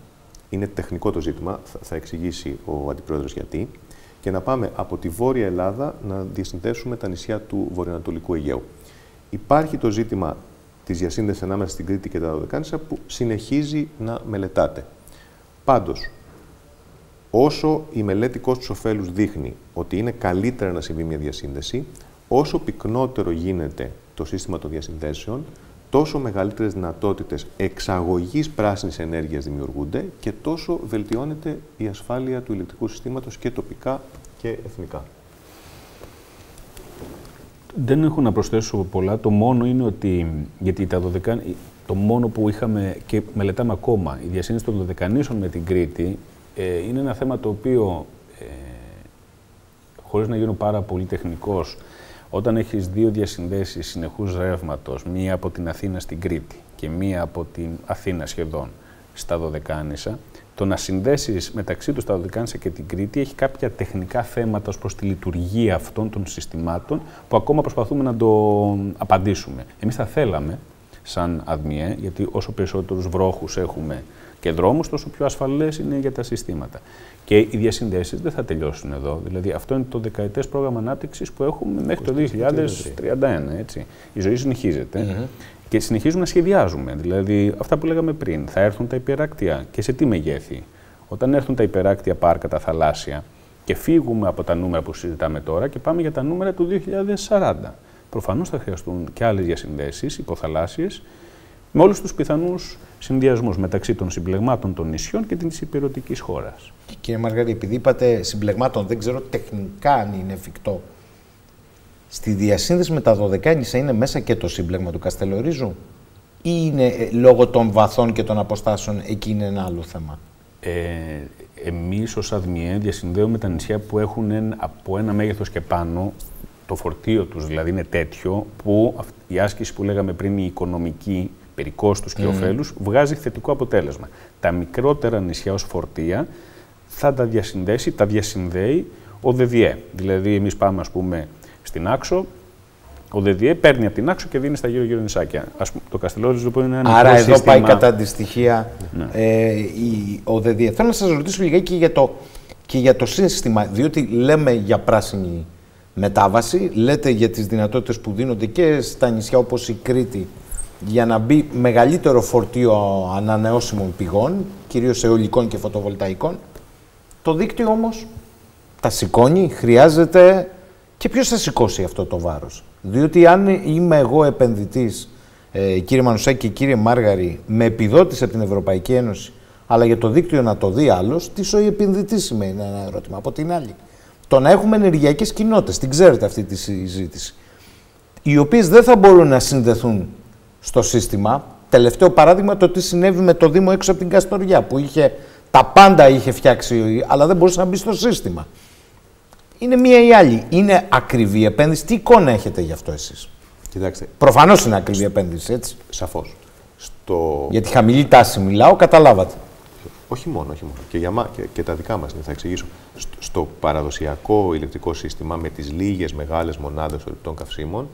είναι τεχνικό το ζήτημα, θα εξηγήσει ο Αντιπρόεδρος γιατί, και να πάμε από τη Βόρεια Ελλάδα να διασυνδέσουμε τα νησιά του Βορειοανατολικού Αιγαίου. Υπάρχει το ζήτημα της διασύνδεσης ανάμεσα στην Κρήτη και τα Δωδεκάνησα που συνεχίζει να μελετάτε. Πάντως, όσο η μελέτη κόστους ωφέλους δείχνει ότι είναι καλύτερα να συμβεί μια διασύνδεση, όσο πυκνότερο γίνεται το σύστημα των διασυνδέσεων, τόσο μεγαλύτερες δυνατότητες εξαγωγής πράσινης ενέργειας δημιουργούνται και τόσο βελτιώνεται η ασφάλεια του ηλεκτρικού συστήματος και τοπικά και εθνικά. Δεν έχω να προσθέσω πολλά. Το μόνο είναι ότι, γιατί τα 12, το μόνο που είχαμε και μελετάμε ακόμα, η διασύνδεση των δωδεκανήσεων με την Κρήτη, ε, είναι ένα θέμα το οποίο, ε, χωρίς να γίνω πάρα πολύ τεχνικός, Όταν έχεις δύο διασυνδέσεις συνεχούς ρεύματος, μία από την Αθήνα στην Κρήτη και μία από την Αθήνα σχεδόν στα Δωδεκάνησα, το να συνδέσεις μεταξύ τους τα Δωδεκάνησα και την Κρήτη έχει κάποια τεχνικά θέματα ως προς τη λειτουργία αυτών των συστημάτων που ακόμα προσπαθούμε να το απαντήσουμε. Εμείς θα θέλαμε, σαν ΑΔΜΙΕ, γιατί όσο περισσότερους βρόχους έχουμε και δρόμους, τόσο πιο ασφαλές είναι για τα συστήματα. Και οι διασυνδέσεις δεν θα τελειώσουν εδώ. Δηλαδή, αυτό είναι το δεκαετές πρόγραμμα ανάπτυξης που έχουμε μέχρι το 2031. Έτσι. Η ζωή συνεχίζεται. Και συνεχίζουμε να σχεδιάζουμε. Δηλαδή, αυτά που λέγαμε πριν, θα έρθουν τα υπεράκτια και σε τι μεγέθη. Όταν έρθουν τα υπεράκτια πάρκα, τα θαλάσσια, και φύγουμε από τα νούμερα που συζητάμε τώρα και πάμε για τα νούμερα του 2040. Προφανώς θα χρειαστούν και άλλες διασυνδέσεις υποθαλάσσιες με όλους τους πιθανούς συνδυασμούς μεταξύ των συμπλεγμάτων των νησιών και της υπηρετικής χώρας. Κύριε Μαργαρή, επειδή είπατε συμπλεγμάτων, δεν ξέρω τεχνικά αν είναι εφικτό. Στη διασύνδεση με τα 12 νησιά είναι μέσα και το σύμπλεγμα του Καστελορίζου ή είναι ε, λόγω των βαθών και των αποστάσεων εκεί είναι ένα άλλο θέμα; Ε, εμείς ως ΑΔΜΙΕ διασυνδέουμε τα νησιά που έχουν από ένα μέγεθος και πάνω το φορτίο τους δηλαδή είναι τέτοιο που η άσκηση που λέγαμε πριν η οικονομική περί κόστους και mm. ωφέλους, βγάζει θετικό αποτέλεσμα. Τα μικρότερα νησιά ως φορτία θα τα διασυνδέσει, τα διασυνδέει ο ΔΔΕ. Δηλαδή, εμείς πάμε, ας πούμε, στην Άξο, ο ΔΔΕ παίρνει από την Άξο και δίνει στα γύρω-γύρω νησάκια. Ας πούμε, το Καστελόριζο λοιπόν είναι ένα Άρα εδώ πάει κατά αντιστοιχεία ναι. ε, η, ο ΔΔΕ. Θέλω να σας ρωτήσω λιγάκι και για το, και για το σύστημα, διότι λέμε για πράσινη μετάβαση, λέτε για τις δυνατότητες που δίνονται και στα νησιά όπως η Κρήτη για να μπει μεγαλύτερο φορτίο ανανεώσιμων πηγών, κυρίως αιωλικών και φωτοβολταϊκών. Το δίκτυο όμως τα σηκώνει, χρειάζεται και ποιος θα σηκώσει αυτό το βάρος. Διότι αν είμαι εγώ επενδυτής, ε, κύριε Μανουσάκη και κύριε Μάργαρη, με επιδότηση από την Ευρωπαϊκή Ένωση, αλλά για το δίκτυο να το δει άλλος, τι σοϊ επενδυτής σημαίνει ένα ερώτημα. Από την άλλη, το να έχουμε ενεργειακές κοινότητες, την ξέρετε αυτή τη συζήτηση, οι οποίες δεν θα μπορούν να συνδεθούν στο σύστημα. Τελευταίο παράδειγμα το τι συνέβη με το Δήμο έξω από την Καστοριά που είχε, τα πάντα είχε φτιάξει αλλά δεν μπορούσε να μπει στο σύστημα. Είναι μία ή άλλη. Είναι ακριβή επένδυση. Τι εικόνα έχετε γι' αυτό εσείς; Κοιτάξτε. Προφανώς είναι ακριβή επένδυση, έτσι; Σαφώς. Στο... Για τη χαμηλή τάση μιλάω, καταλάβατε. Όχι μόνο, όχι μόνο. Και, για και, και τα δικά μας θα εξηγήσω. Στο, παραδοσιακό ηλεκτρικό σύστημα με τις λίγες μεγάλες μονάδες ορεικτών καυσίμων,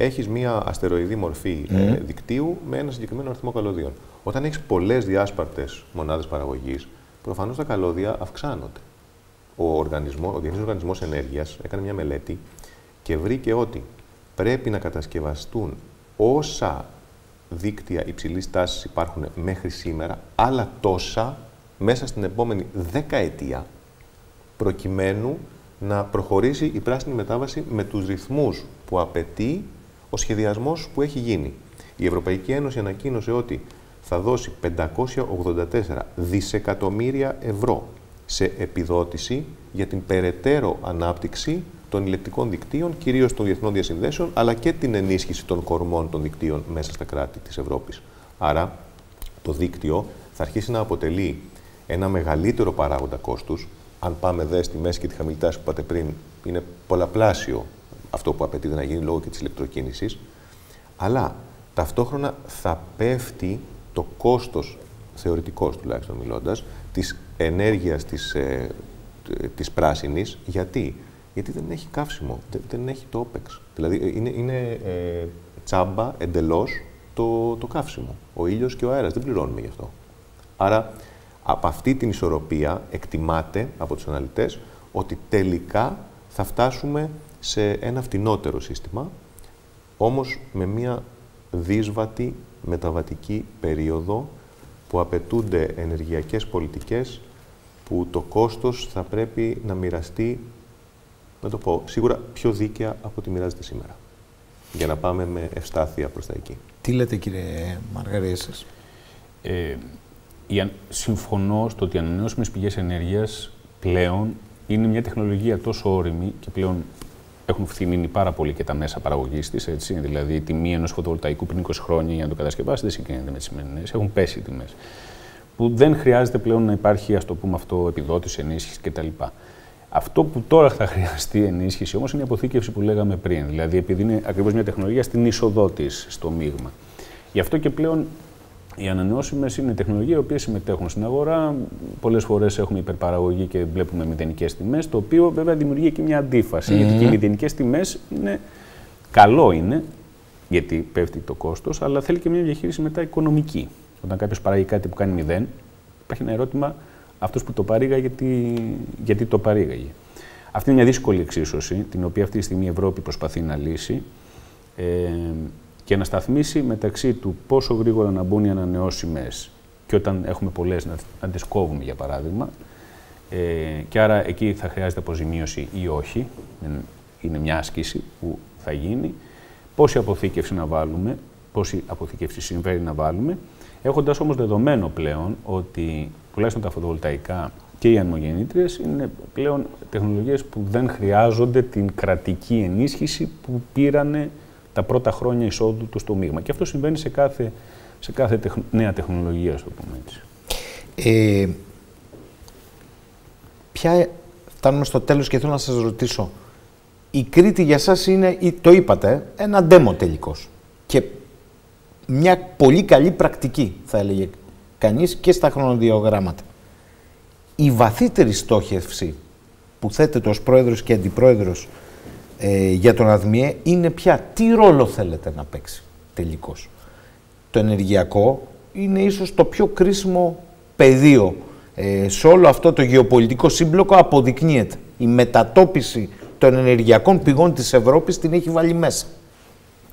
έχεις μία αστεροειδή μορφή ε, δικτύου με ένα συγκεκριμένο αριθμό καλωδίων. Όταν έχεις πολλές διάσπαρτες μονάδες παραγωγής, προφανώς τα καλώδια αυξάνονται. Ο, οργανισμό, ο Διεθνής Οργανισμός Ενέργειας έκανε μια μελέτη και βρήκε ότι πρέπει να κατασκευαστούν όσα δίκτυα υψηλής τάσης υπάρχουν μέχρι σήμερα, άλλα τόσα μέσα στην επόμενη δεκαετία, προκειμένου να προχωρήσει η πράσινη μετάβαση με τους ρυθμούς που απαιτεί ο σχεδιασμός που έχει γίνει. Η Ευρωπαϊκή Ένωση ανακοίνωσε ότι θα δώσει 584 δισεκατομμύρια ευρώ σε επιδότηση για την περαιτέρω ανάπτυξη των ηλεκτρικών δικτύων, κυρίως των διεθνών διασυνδέσεων, αλλά και την ενίσχυση των κορμών των δικτύων μέσα στα κράτη της Ευρώπης. Άρα, το δίκτυο θα αρχίσει να αποτελεί ένα μεγαλύτερο παράγοντα κόστους. Αν πάμε δε στη μέση και τη χαμηλή τάση που είπατε πριν, είναι πολλαπλάσιο αυτό που απαιτείται να γίνει λόγω και της ηλεκτροκίνησης, αλλά ταυτόχρονα θα πέφτει το κόστος, θεωρητικός τουλάχιστον μιλώντας, της ενέργειας της, ε, της πράσινης. Γιατί; Γιατί δεν έχει καύσιμο, δεν, έχει το OPEX. Δηλαδή ε, είναι, είναι ε, τσάμπα εντελώς το, το καύσιμο. Ο ήλιος και ο αέρας, δεν πληρώνουμε γι' αυτό. Άρα, από αυτή την ισορροπία εκτιμάται από τους αναλυτές ότι τελικά θα φτάσουμε σε ένα φτηνότερο σύστημα, όμως με μια δύσβατη μεταβατική περίοδο που απαιτούνται ενεργειακές πολιτικές που το κόστος θα πρέπει να μοιραστεί, να το πω, σίγουρα πιο δίκαια από ό,τι μοιράζεται σήμερα. Για να πάμε με ευστάθεια προς τα εκεί. Τι λέτε κύριε Μαργαρία εσείς; Ε, συμφωνώ στο ότι οι ανανεώσιμες πηγές ενέργειας πλέον είναι μια τεχνολογία τόσο όρημη και πλέον έχουν φθηνίνει πάρα πολύ και τα μέσα παραγωγής της. Δηλαδή, η τιμή ενός φωτοβολταϊκού πριν 20 χρόνια για να το κατασκευάσει δεν συγκρίνεται με τις σημερινές. Έχουν πέσει οι τιμές. Που δεν χρειάζεται πλέον να υπάρχει, ας το πούμε αυτό, επιδότηση, ενίσχυση κτλ. Αυτό που τώρα θα χρειαστεί ενίσχυση όμως είναι η αποθήκευση που λέγαμε πριν. Δηλαδή, επειδή είναι ακριβώς μια τεχνολογία στην είσοδό της στο μείγμα. Γι' αυτό και πλέον οι ανανεώσιμες είναι τεχνολογίε οι οποίες συμμετέχουν στην αγορά. Πολλές φορές έχουμε υπερπαραγωγή και βλέπουμε μηδενικές τιμές, το οποίο βέβαια δημιουργεί και μια αντίφαση. Γιατί και οι μηδενικές τιμές είναι καλό είναι, γιατί πέφτει το κόστος, αλλά θέλει και μια διαχείριση μετά οικονομική. Όταν κάποιος παράγει κάτι που κάνει μηδέν, υπάρχει ένα ερώτημα αυτός που το παρήγαγε, γιατί, γιατί το παρήγαγε. Αυτή είναι μια δύσκολη εξίσωση, την οποία αυτή τη στιγμή η Ευρώπη προσπαθεί να λύσει ε, και να σταθμίσει μεταξύ του πόσο γρήγορα να μπουν οι ανανεώσιμες και όταν έχουμε πολλές να, να τις κόβουμε, για παράδειγμα. Ε, και άρα εκεί θα χρειάζεται αποζημίωση ή όχι. Είναι μια άσκηση που θα γίνει. Πόση αποθήκευση να βάλουμε, πόση αποθήκευση συμβαίνει να βάλουμε, έχοντας όμως δεδομένο πλέον ότι τουλάχιστον τα φωτοβολταϊκά και οι ανεμογεννήτριε είναι πλέον τεχνολογίες που δεν χρειάζονται την κρατική ενίσχυση που πήραν τα πρώτα χρόνια εισόδου του στο μείγμα. Και αυτό συμβαίνει σε κάθε, σε κάθε νέα τεχνολογία, ας το πούμε έτσι. Ε, ποια, φτάνουμε στο τέλος και θέλω να σας ρωτήσω. Η Κρήτη για σας είναι, το είπατε, ένα demo τελικός. Και μια πολύ καλή πρακτική, θα έλεγε κανείς, και στα χρονοδιαγράμματα. Η βαθύτερη στόχευση που θέτεται ως πρόεδρος και αντιπρόεδρος ε, για τον ΑΔΜΙΕ είναι πια τι ρόλο θέλετε να παίξει τελικώς. Το ενεργειακό είναι ίσως το πιο κρίσιμο πεδίο ε, σε όλο αυτό το γεωπολιτικό σύμπλοκο αποδεικνύεται. Η μετατόπιση των ενεργειακών πηγών της Ευρώπης την έχει βάλει μέσα.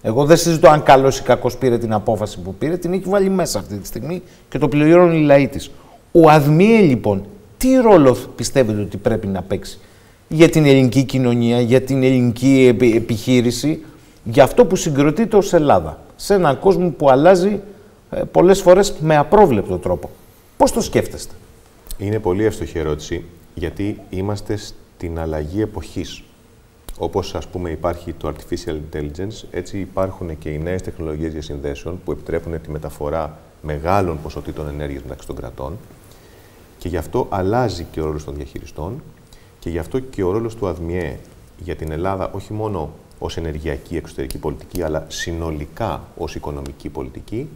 Εγώ δεν συζητώ αν καλός ή κακός πήρε την απόφαση που πήρε, την έχει βάλει μέσα αυτή τη στιγμή και το πληρώνουν οι λαοί της. Ο ΑΔΜΙΕ λοιπόν, τι ρόλο πιστεύετε ότι πρέπει να παίξει για την ελληνική κοινωνία, για την ελληνική επιχείρηση, για αυτό που συγκροτείται ως Ελλάδα, σε έναν κόσμο που αλλάζει ε, πολλές φορές με απρόβλεπτο τρόπο. Πώς το σκέφτεστε; Είναι πολύ εύστοχη ερώτηση, γιατί είμαστε στην αλλαγή εποχής. Όπως ας πούμε υπάρχει το Artificial Intelligence, έτσι υπάρχουν και οι νέες τεχνολογίες διασυνδέσεων που επιτρέπουν τη μεταφορά μεγάλων ποσοτήτων ενέργειας μεταξύ των κρατών και γι' αυτό αλλάζει και ο ρόλος των διαχειριστών και γι' αυτό και ο ρόλος του ΑΔΜΙΕ για την Ελλάδα όχι μόνο ως ενεργειακή εξωτερική πολιτική, αλλά συνολικά ως οικονομική πολιτική,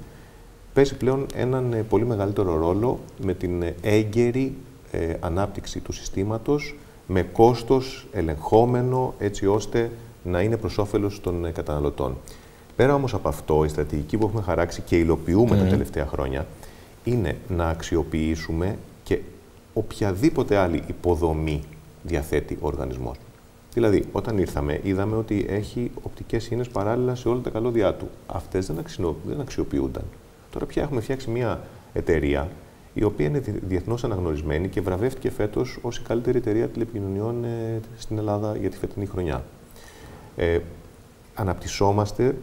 παίζει πλέον έναν ε, πολύ μεγαλύτερο ρόλο με την ε, έγκαιρη ε, ανάπτυξη του συστήματος, με κόστος ελεγχόμενο, έτσι ώστε να είναι προς όφελος των καταναλωτών. Πέρα όμως από αυτό, η στρατηγική που έχουμε χαράξει και υλοποιούμε τα τελευταία χρόνια, είναι να αξιοποιήσουμε και οποιαδήποτε άλλη υποδομή διαθέτει ο οργανισμός. Δηλαδή, όταν ήρθαμε, είδαμε ότι έχει οπτικές ίνες παράλληλα σε όλα τα καλώδια του. Αυτές δεν, δεν αξιοποιούνταν. Τώρα πια έχουμε φτιάξει μια εταιρεία η οποία είναι διεθνώς αναγνωρισμένη και βραβεύτηκε φέτος ως η καλύτερη εταιρεία τηλεπικοινωνιών ε, στην Ελλάδα για τη φετινή χρονιά. Ε, αναπτυσσόμαστε,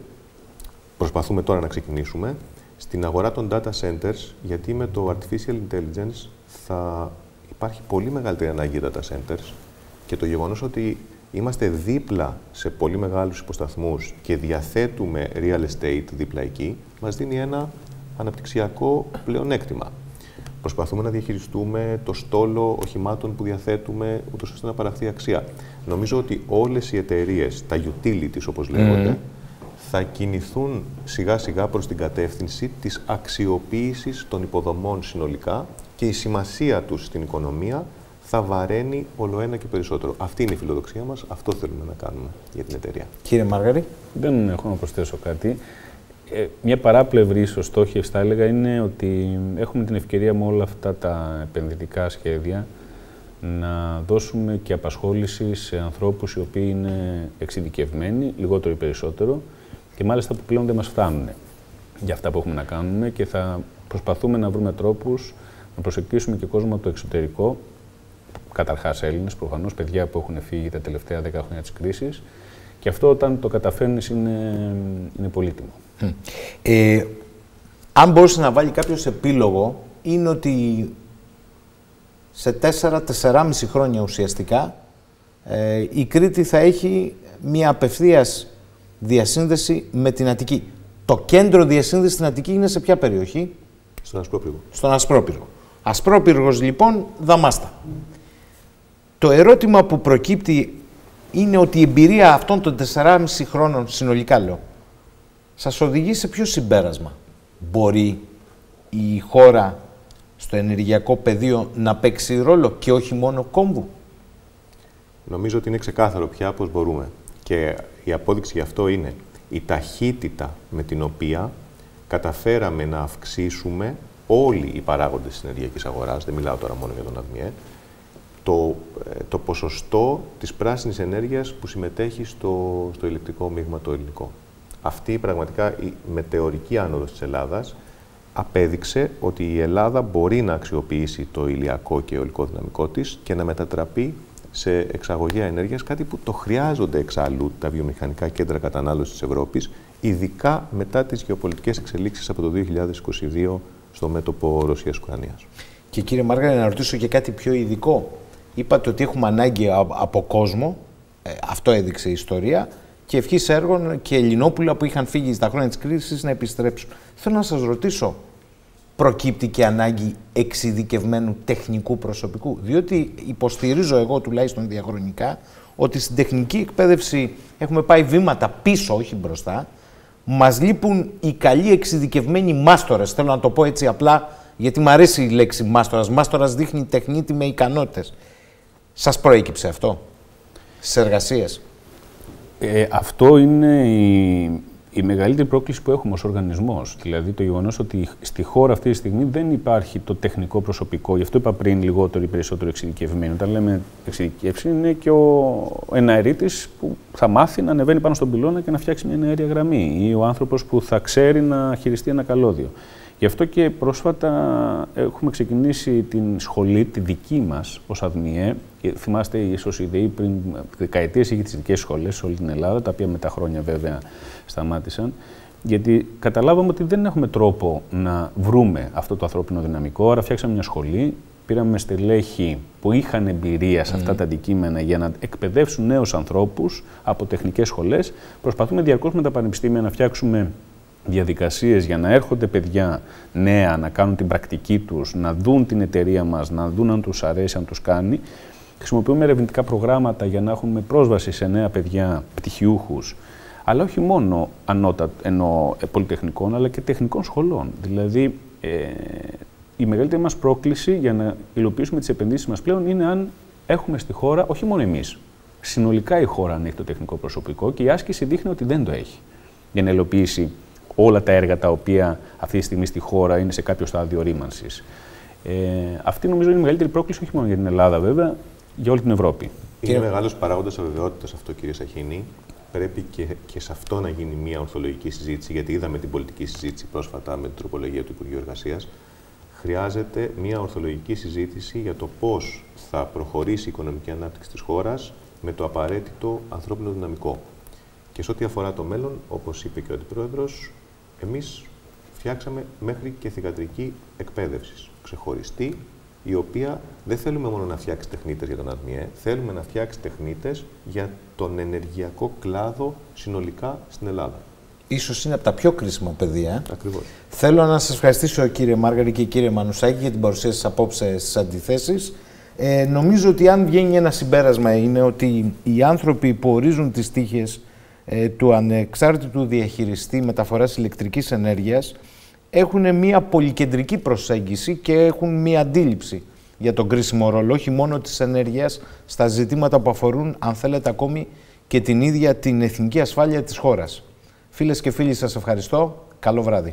προσπαθούμε τώρα να ξεκινήσουμε, στην αγορά των data centers, γιατί με το artificial intelligence θα υπάρχει πολύ μεγαλύτερη ανάγκη data centers και το γεγονός ότι είμαστε δίπλα σε πολύ μεγάλους υποσταθμούς και διαθέτουμε real estate δίπλα εκεί, μας δίνει ένα αναπτυξιακό πλεονέκτημα. Προσπαθούμε να διαχειριστούμε το στόλο οχημάτων που διαθέτουμε, ούτως ώστε να παραχθεί αξία. Νομίζω ότι όλες οι εταιρείες, τα utilities όπως λέγονται, θα κινηθούν σιγά σιγά προς την κατεύθυνση της αξιοποίησης των υποδομών συνολικά και η σημασία τους στην οικονομία θα βαραίνει όλο ένα και περισσότερο. Αυτή είναι η φιλοδοξία μας, αυτό θέλουμε να κάνουμε για την εταιρεία. Κύριε Μάργαρη. Δεν έχω να προσθέσω κάτι. Ε, μια παράπλευρη ίσω στόχευση θα έλεγα είναι ότι έχουμε την ευκαιρία με όλα αυτά τα επενδυτικά σχέδια να δώσουμε και απασχόληση σε ανθρώπους οι οποίοι είναι εξειδικευμένοι, λιγότερο ή περισσότερο, και μάλιστα που πλέον δεν μας φτάνουν για αυτά που έχουμε να κάνουμε και θα προσπαθούμε να βρούμε τρόπους να προσεκτήσουμε και κόσμο από το εξωτερικό, καταρχάς Έλληνες, προφανώς παιδιά που έχουν φύγει τα τελευταία 10 χρόνια της κρίσης, και αυτό όταν το καταφέρνεις είναι, είναι πολύτιμο. Ε, αν μπορούσε να βάλει κάποιος επίλογο, είναι ότι σε 4-4,5 χρόνια ουσιαστικά ε, η Κρήτη θα έχει μια απευθείας διασύνδεση με την Αττική. Το κέντρο διασύνδεσης στην Αττική είναι σε ποια περιοχή; Στον Ασπρόπυργο. Στον Ασπρόπυργο. Ασπρόπυργος λοιπόν, δαμάστα. Το ερώτημα που προκύπτει είναι ότι η εμπειρία αυτών των 4,5 χρόνων συνολικά λέω, σας οδηγεί σε ποιο συμπέρασμα; Μπορεί η χώρα στο ενεργειακό πεδίο να παίξει ρόλο και όχι μόνο κόμβου; Νομίζω ότι είναι ξεκάθαρο πια πώς μπορούμε. Και η απόδειξη γι' αυτό είναι η ταχύτητα με την οποία καταφέραμε να αυξήσουμε όλοι οι παράγοντες της ενεργειακής αγοράς, δεν μιλάω τώρα μόνο για τον ΑΔΜΙΕ, το, ε, το ποσοστό της πράσινης ενέργειας που συμμετέχει στο, στο ηλεκτρικό μείγμα το ελληνικό. Αυτή πραγματικά η μετεωρική άνοδος της Ελλάδας απέδειξε ότι η Ελλάδα μπορεί να αξιοποιήσει το ηλιακό και ολικό δυναμικό της και να μετατραπεί σε εξαγωγέα ενέργειας, κάτι που το χρειάζονται εξάλλου τα βιομηχανικά κέντρα κατανάλωσης της Ευρώπης, ειδικά μετά τις γεωπολιτικές εξελίξεις από το 2022 στο μέτωπο Ρωσίας-Ουκρανίας. Και κύριε Μάργα, να ρωτήσω και κάτι πιο ειδικό. Είπατε ότι έχουμε ανάγκη από κόσμο, ε, αυτό έδειξε η ιστορία, και ευχής έργων και Ελληνόπουλα που είχαν φύγει στα χρόνια της κρίσης να επιστρέψουν. Θέλω να σας ρωτήσω, προκύπτει και ανάγκη εξειδικευμένου τεχνικού προσωπικού; Διότι υποστηρίζω εγώ τουλάχιστον διαχρονικά ότι στην τεχνική εκπαίδευση έχουμε πάει βήματα πίσω, όχι μπροστά. Μας λείπουν οι καλοί εξειδικευμένοι μάστορες, θέλω να το πω έτσι απλά, γιατί μου αρέσει η λέξη μάστορας. Μάστορας δείχνει τεχνίτη με ικανότητες. Σας προέκυψε αυτό; Στις εργασίες; Ε, αυτό είναι η, η μεγαλύτερη πρόκληση που έχουμε ως οργανισμός. Δηλαδή το γεγονός ότι στη χώρα αυτή τη στιγμή δεν υπάρχει το τεχνικό προσωπικό. Γι' αυτό είπα πριν λιγότερο ή περισσότερο εξειδικευμένο. Όταν λέμε εξειδικεύση είναι και ο εναερίτης που θα μάθει να ανεβαίνει πάνω στον πυλώνα και να φτιάξει μια αέρια γραμμή ή ο άνθρωπος που θα ξέρει να χειριστεί ένα καλώδιο. Γι' αυτό και πρόσφατα έχουμε ξεκινήσει την σχολή, τη δική μας ως ΑΔΜΙΕ. Θυμάστε, ίσως η ΔΕΗ πριν δεκαετίες είχε τις δικές σχολές σε όλη την Ελλάδα, τα οποία με τα χρόνια βέβαια σταμάτησαν. Γιατί καταλάβαμε ότι δεν έχουμε τρόπο να βρούμε αυτό το ανθρώπινο δυναμικό, άρα φτιάξαμε μια σχολή, πήραμε στελέχη που είχαν εμπειρία σε αυτά τα αντικείμενα για να εκπαιδεύσουν νέους ανθρώπους από τεχνικές σχολές. Προσπαθούμε διαρκώς με τα πανεπιστήμια να φτιάξουμε διαδικασίες για να έρχονται παιδιά νέα, να κάνουν την πρακτική τους, να δουν την εταιρεία μας, να δουν αν τους αρέσει, αν τους κάνει. Χρησιμοποιούμε ερευνητικά προγράμματα για να έχουμε πρόσβαση σε νέα παιδιά, πτυχιούχους, αλλά όχι μόνο ανώτα, ενώ ε, πολυτεχνικών, αλλά και τεχνικών σχολών. Δηλαδή, ε, η μεγαλύτερη μας πρόκληση για να υλοποιήσουμε τις επενδύσεις μας πλέον είναι αν έχουμε στη χώρα, όχι μόνο εμείς, συνολικά η χώρα αν έχει το τεχνικό προσωπικό και η άσκηση δείχνει ότι δεν το έχει για να υλοποιήσει όλα τα έργα τα οποία αυτή τη στιγμή στη χώρα είναι σε κάποιο στάδιο ρήμανσης. Ε, αυτή νομίζω είναι η μεγαλύτερη πρόκληση όχι μόνο για την Ελλάδα βέβαια, για όλη την Ευρώπη. Είναι μεγάλος παράγοντας αβεβαιότητας αυτό, κύριε Σαχίνη. Πρέπει και, και σε αυτό να γίνει μια ορθολογική συζήτηση, γιατί είδαμε την πολιτική συζήτηση πρόσφατα με την τροπολογία του Υπουργείου Εργασίας. Χρειάζεται μια ορθολογική συζήτηση για το πώς θα προχωρήσει η οικονομική ανάπτυξη της χώρας με το απαραίτητο ανθρώπινο δυναμικό. Και σε ό,τι αφορά το μέλλον, όπως είπε και ο Αντιπρόεδρος, εμείς φτιάξαμε μέχρι και θηγατρική εκπαίδευση, ξεχωριστή, η οποία δεν θέλουμε μόνο να φτιάξει τεχνίτες για τον ΑΔΜΙΕ, θέλουμε να φτιάξει τεχνίτες για τον ενεργειακό κλάδο συνολικά στην Ελλάδα. Ίσως είναι από τα πιο κρίσιμα πεδία. Ακριβώς. Θέλω να σας ευχαριστήσω κύριε Μάργαρη και κύριε Μανουσάκη για την παρουσία σας απόψε στις αντιθέσεις. Ε, νομίζω ότι αν βγαίνει ένα συμπέρασμα είναι ότι οι άνθρωποι που ορίζουν τις τύχες ε, του ανεξάρτητου διαχειριστή μεταφοράς ηλεκτρικής ενέργειας έχουν μια πολυκεντρική προσέγγιση και έχουν μια αντίληψη για τον κρίσιμο ρόλο, όχι μόνο της ενέργειας, στα ζητήματα που αφορούν, αν θέλετε, ακόμη και την ίδια την εθνική ασφάλεια της χώρας. Φίλες και φίλοι, σας ευχαριστώ. Καλό βράδυ.